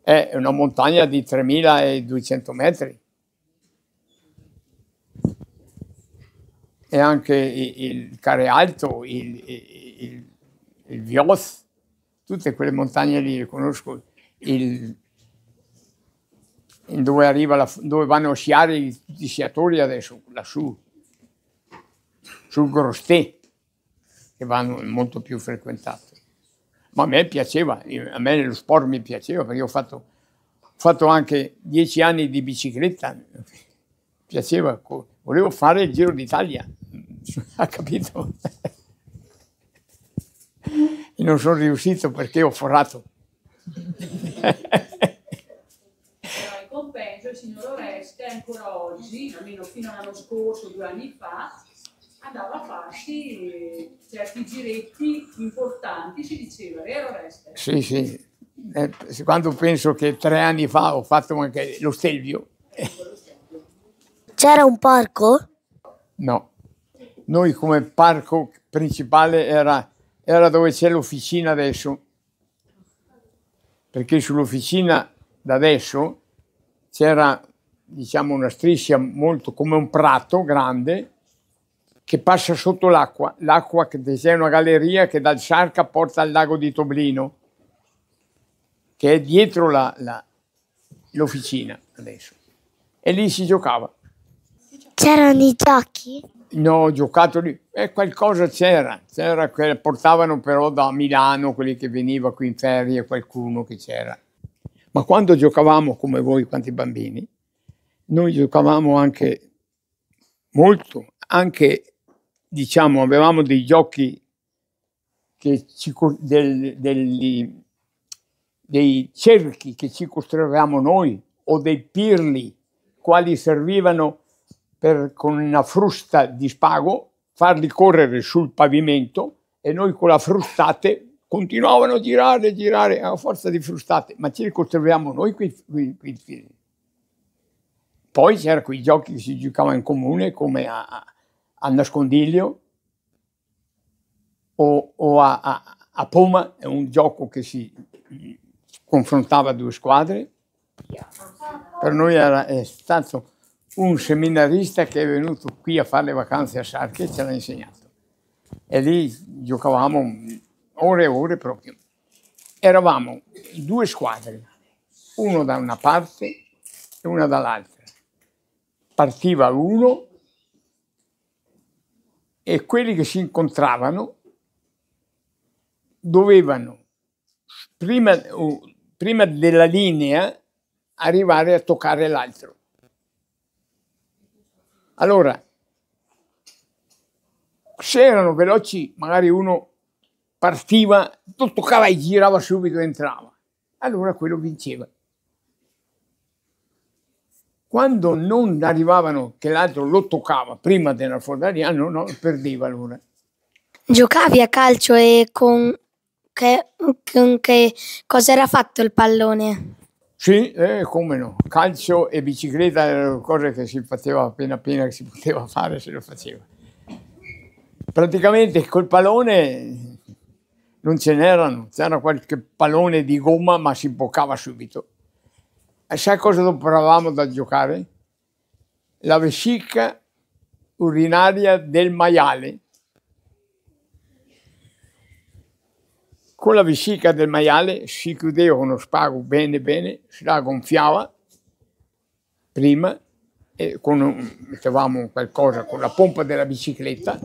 Speaker 1: è una montagna di 3200 metri. E anche il Care Alto, il, il, il Vioz, tutte quelle montagne lì le conosco, il, dove, arriva la, dove vanno a sciare tutti i sciatori adesso, lassù, sul Grostè, che vanno molto più frequentati. Ma a me piaceva, a me lo sport mi piaceva perché ho fatto, ho fatto anche dieci anni di bicicletta, piaceva, volevo fare il Giro d'Italia, ha capito? e non sono riuscito perché ho forrato.
Speaker 7: in compenso il signor Oreste ancora oggi, almeno fino all'anno scorso, due anni fa, andava a farsi certi giretti importanti, si diceva, vero Oreste?
Speaker 1: Sì, sì. Eh, quando penso che tre anni fa ho fatto anche lo Stelvio.
Speaker 4: C'era un parco?
Speaker 1: No. Noi come parco principale era era dove c'è l'officina adesso, perché sull'officina da adesso c'era diciamo una striscia molto come un prato grande che passa sotto l'acqua, l'acqua che c'è una galleria che dal Sarca porta al lago di Toblino, che è dietro la, la, l'officina adesso. E lì si giocava.
Speaker 6: C'erano i giochi?
Speaker 1: No, ho giocato lì, e qualcosa c'era, c'era, portavano però da Milano quelli che veniva qui in ferie, qualcuno che c'era. Ma quando giocavamo come voi, quanti bambini, noi giocavamo anche molto, anche diciamo avevamo dei giochi che ci, del, degli, dei cerchi che ci costruivamo noi o dei pirli quali servivano per, con una frusta di spago farli correre sul pavimento e noi con la frustate continuavano a girare girare a forza di frustate, ma ci ricostruiamo noi quei, quei, quei. Poi c'erano quei giochi che si giocavano in comune come a, a nascondiglio o, o a, a, a Poma, è un gioco che si confrontava due squadre. Per noi era, è stato un seminarista che è venuto qui a fare le vacanze a Sarche ce l'ha insegnato. E lì giocavamo ore e ore proprio. Eravamo due squadre, uno da una parte e una dall'altra. Partiva uno e quelli che si incontravano dovevano, prima, prima della linea, arrivare a toccare l'altro allora, se erano veloci, magari uno partiva, toccava e girava subito e entrava. Allora quello vinceva. Quando non arrivavano che l'altro lo toccava prima della fornaria, no, no, perdeva allora.
Speaker 2: Giocavi a calcio e con che, con che cosa era fatto il pallone?
Speaker 1: Sì, eh, come no, calcio e bicicletta erano cose che si faceva appena appena che si poteva fare, se lo faceva. Praticamente col pallone non ce n'erano, c'era qualche pallone di gomma ma si imboccava subito. E sai cosa provavamo da giocare? La vescica urinaria del maiale. Con la vescica del maiale si chiudeva uno spago bene bene, si la gonfiava prima e con, mettevamo qualcosa con la pompa della bicicletta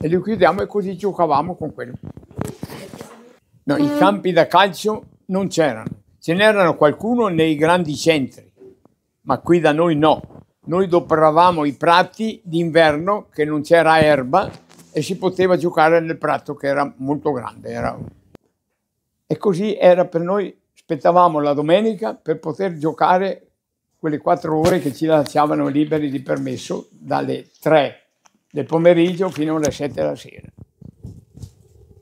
Speaker 1: e lo chiudiamo e così giocavamo con quello. No, i campi da calcio non c'erano. Ce n'erano qualcuno nei grandi centri, ma qui da noi no. Noi dopravamo i prati d'inverno che non c'era erba e si poteva giocare nel prato che era molto grande. Era... E così era per noi, aspettavamo la domenica per poter giocare quelle quattro ore che ci lasciavano liberi di permesso dalle tre del pomeriggio fino alle sette della sera.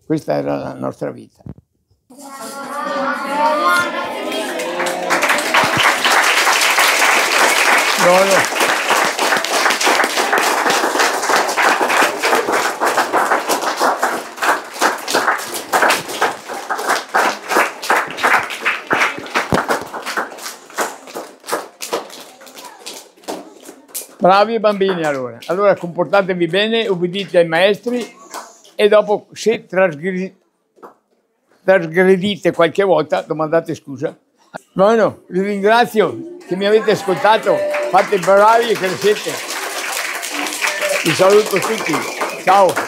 Speaker 1: Questa era la nostra vita. No. Bravi bambini allora. Allora comportatevi bene, ubbidite ai maestri e dopo se trasgredite trasgredite qualche volta, domandate scusa. Bueno, vi ringrazio che mi avete ascoltato, fate bravi e crescete. Vi saluto tutti, ciao.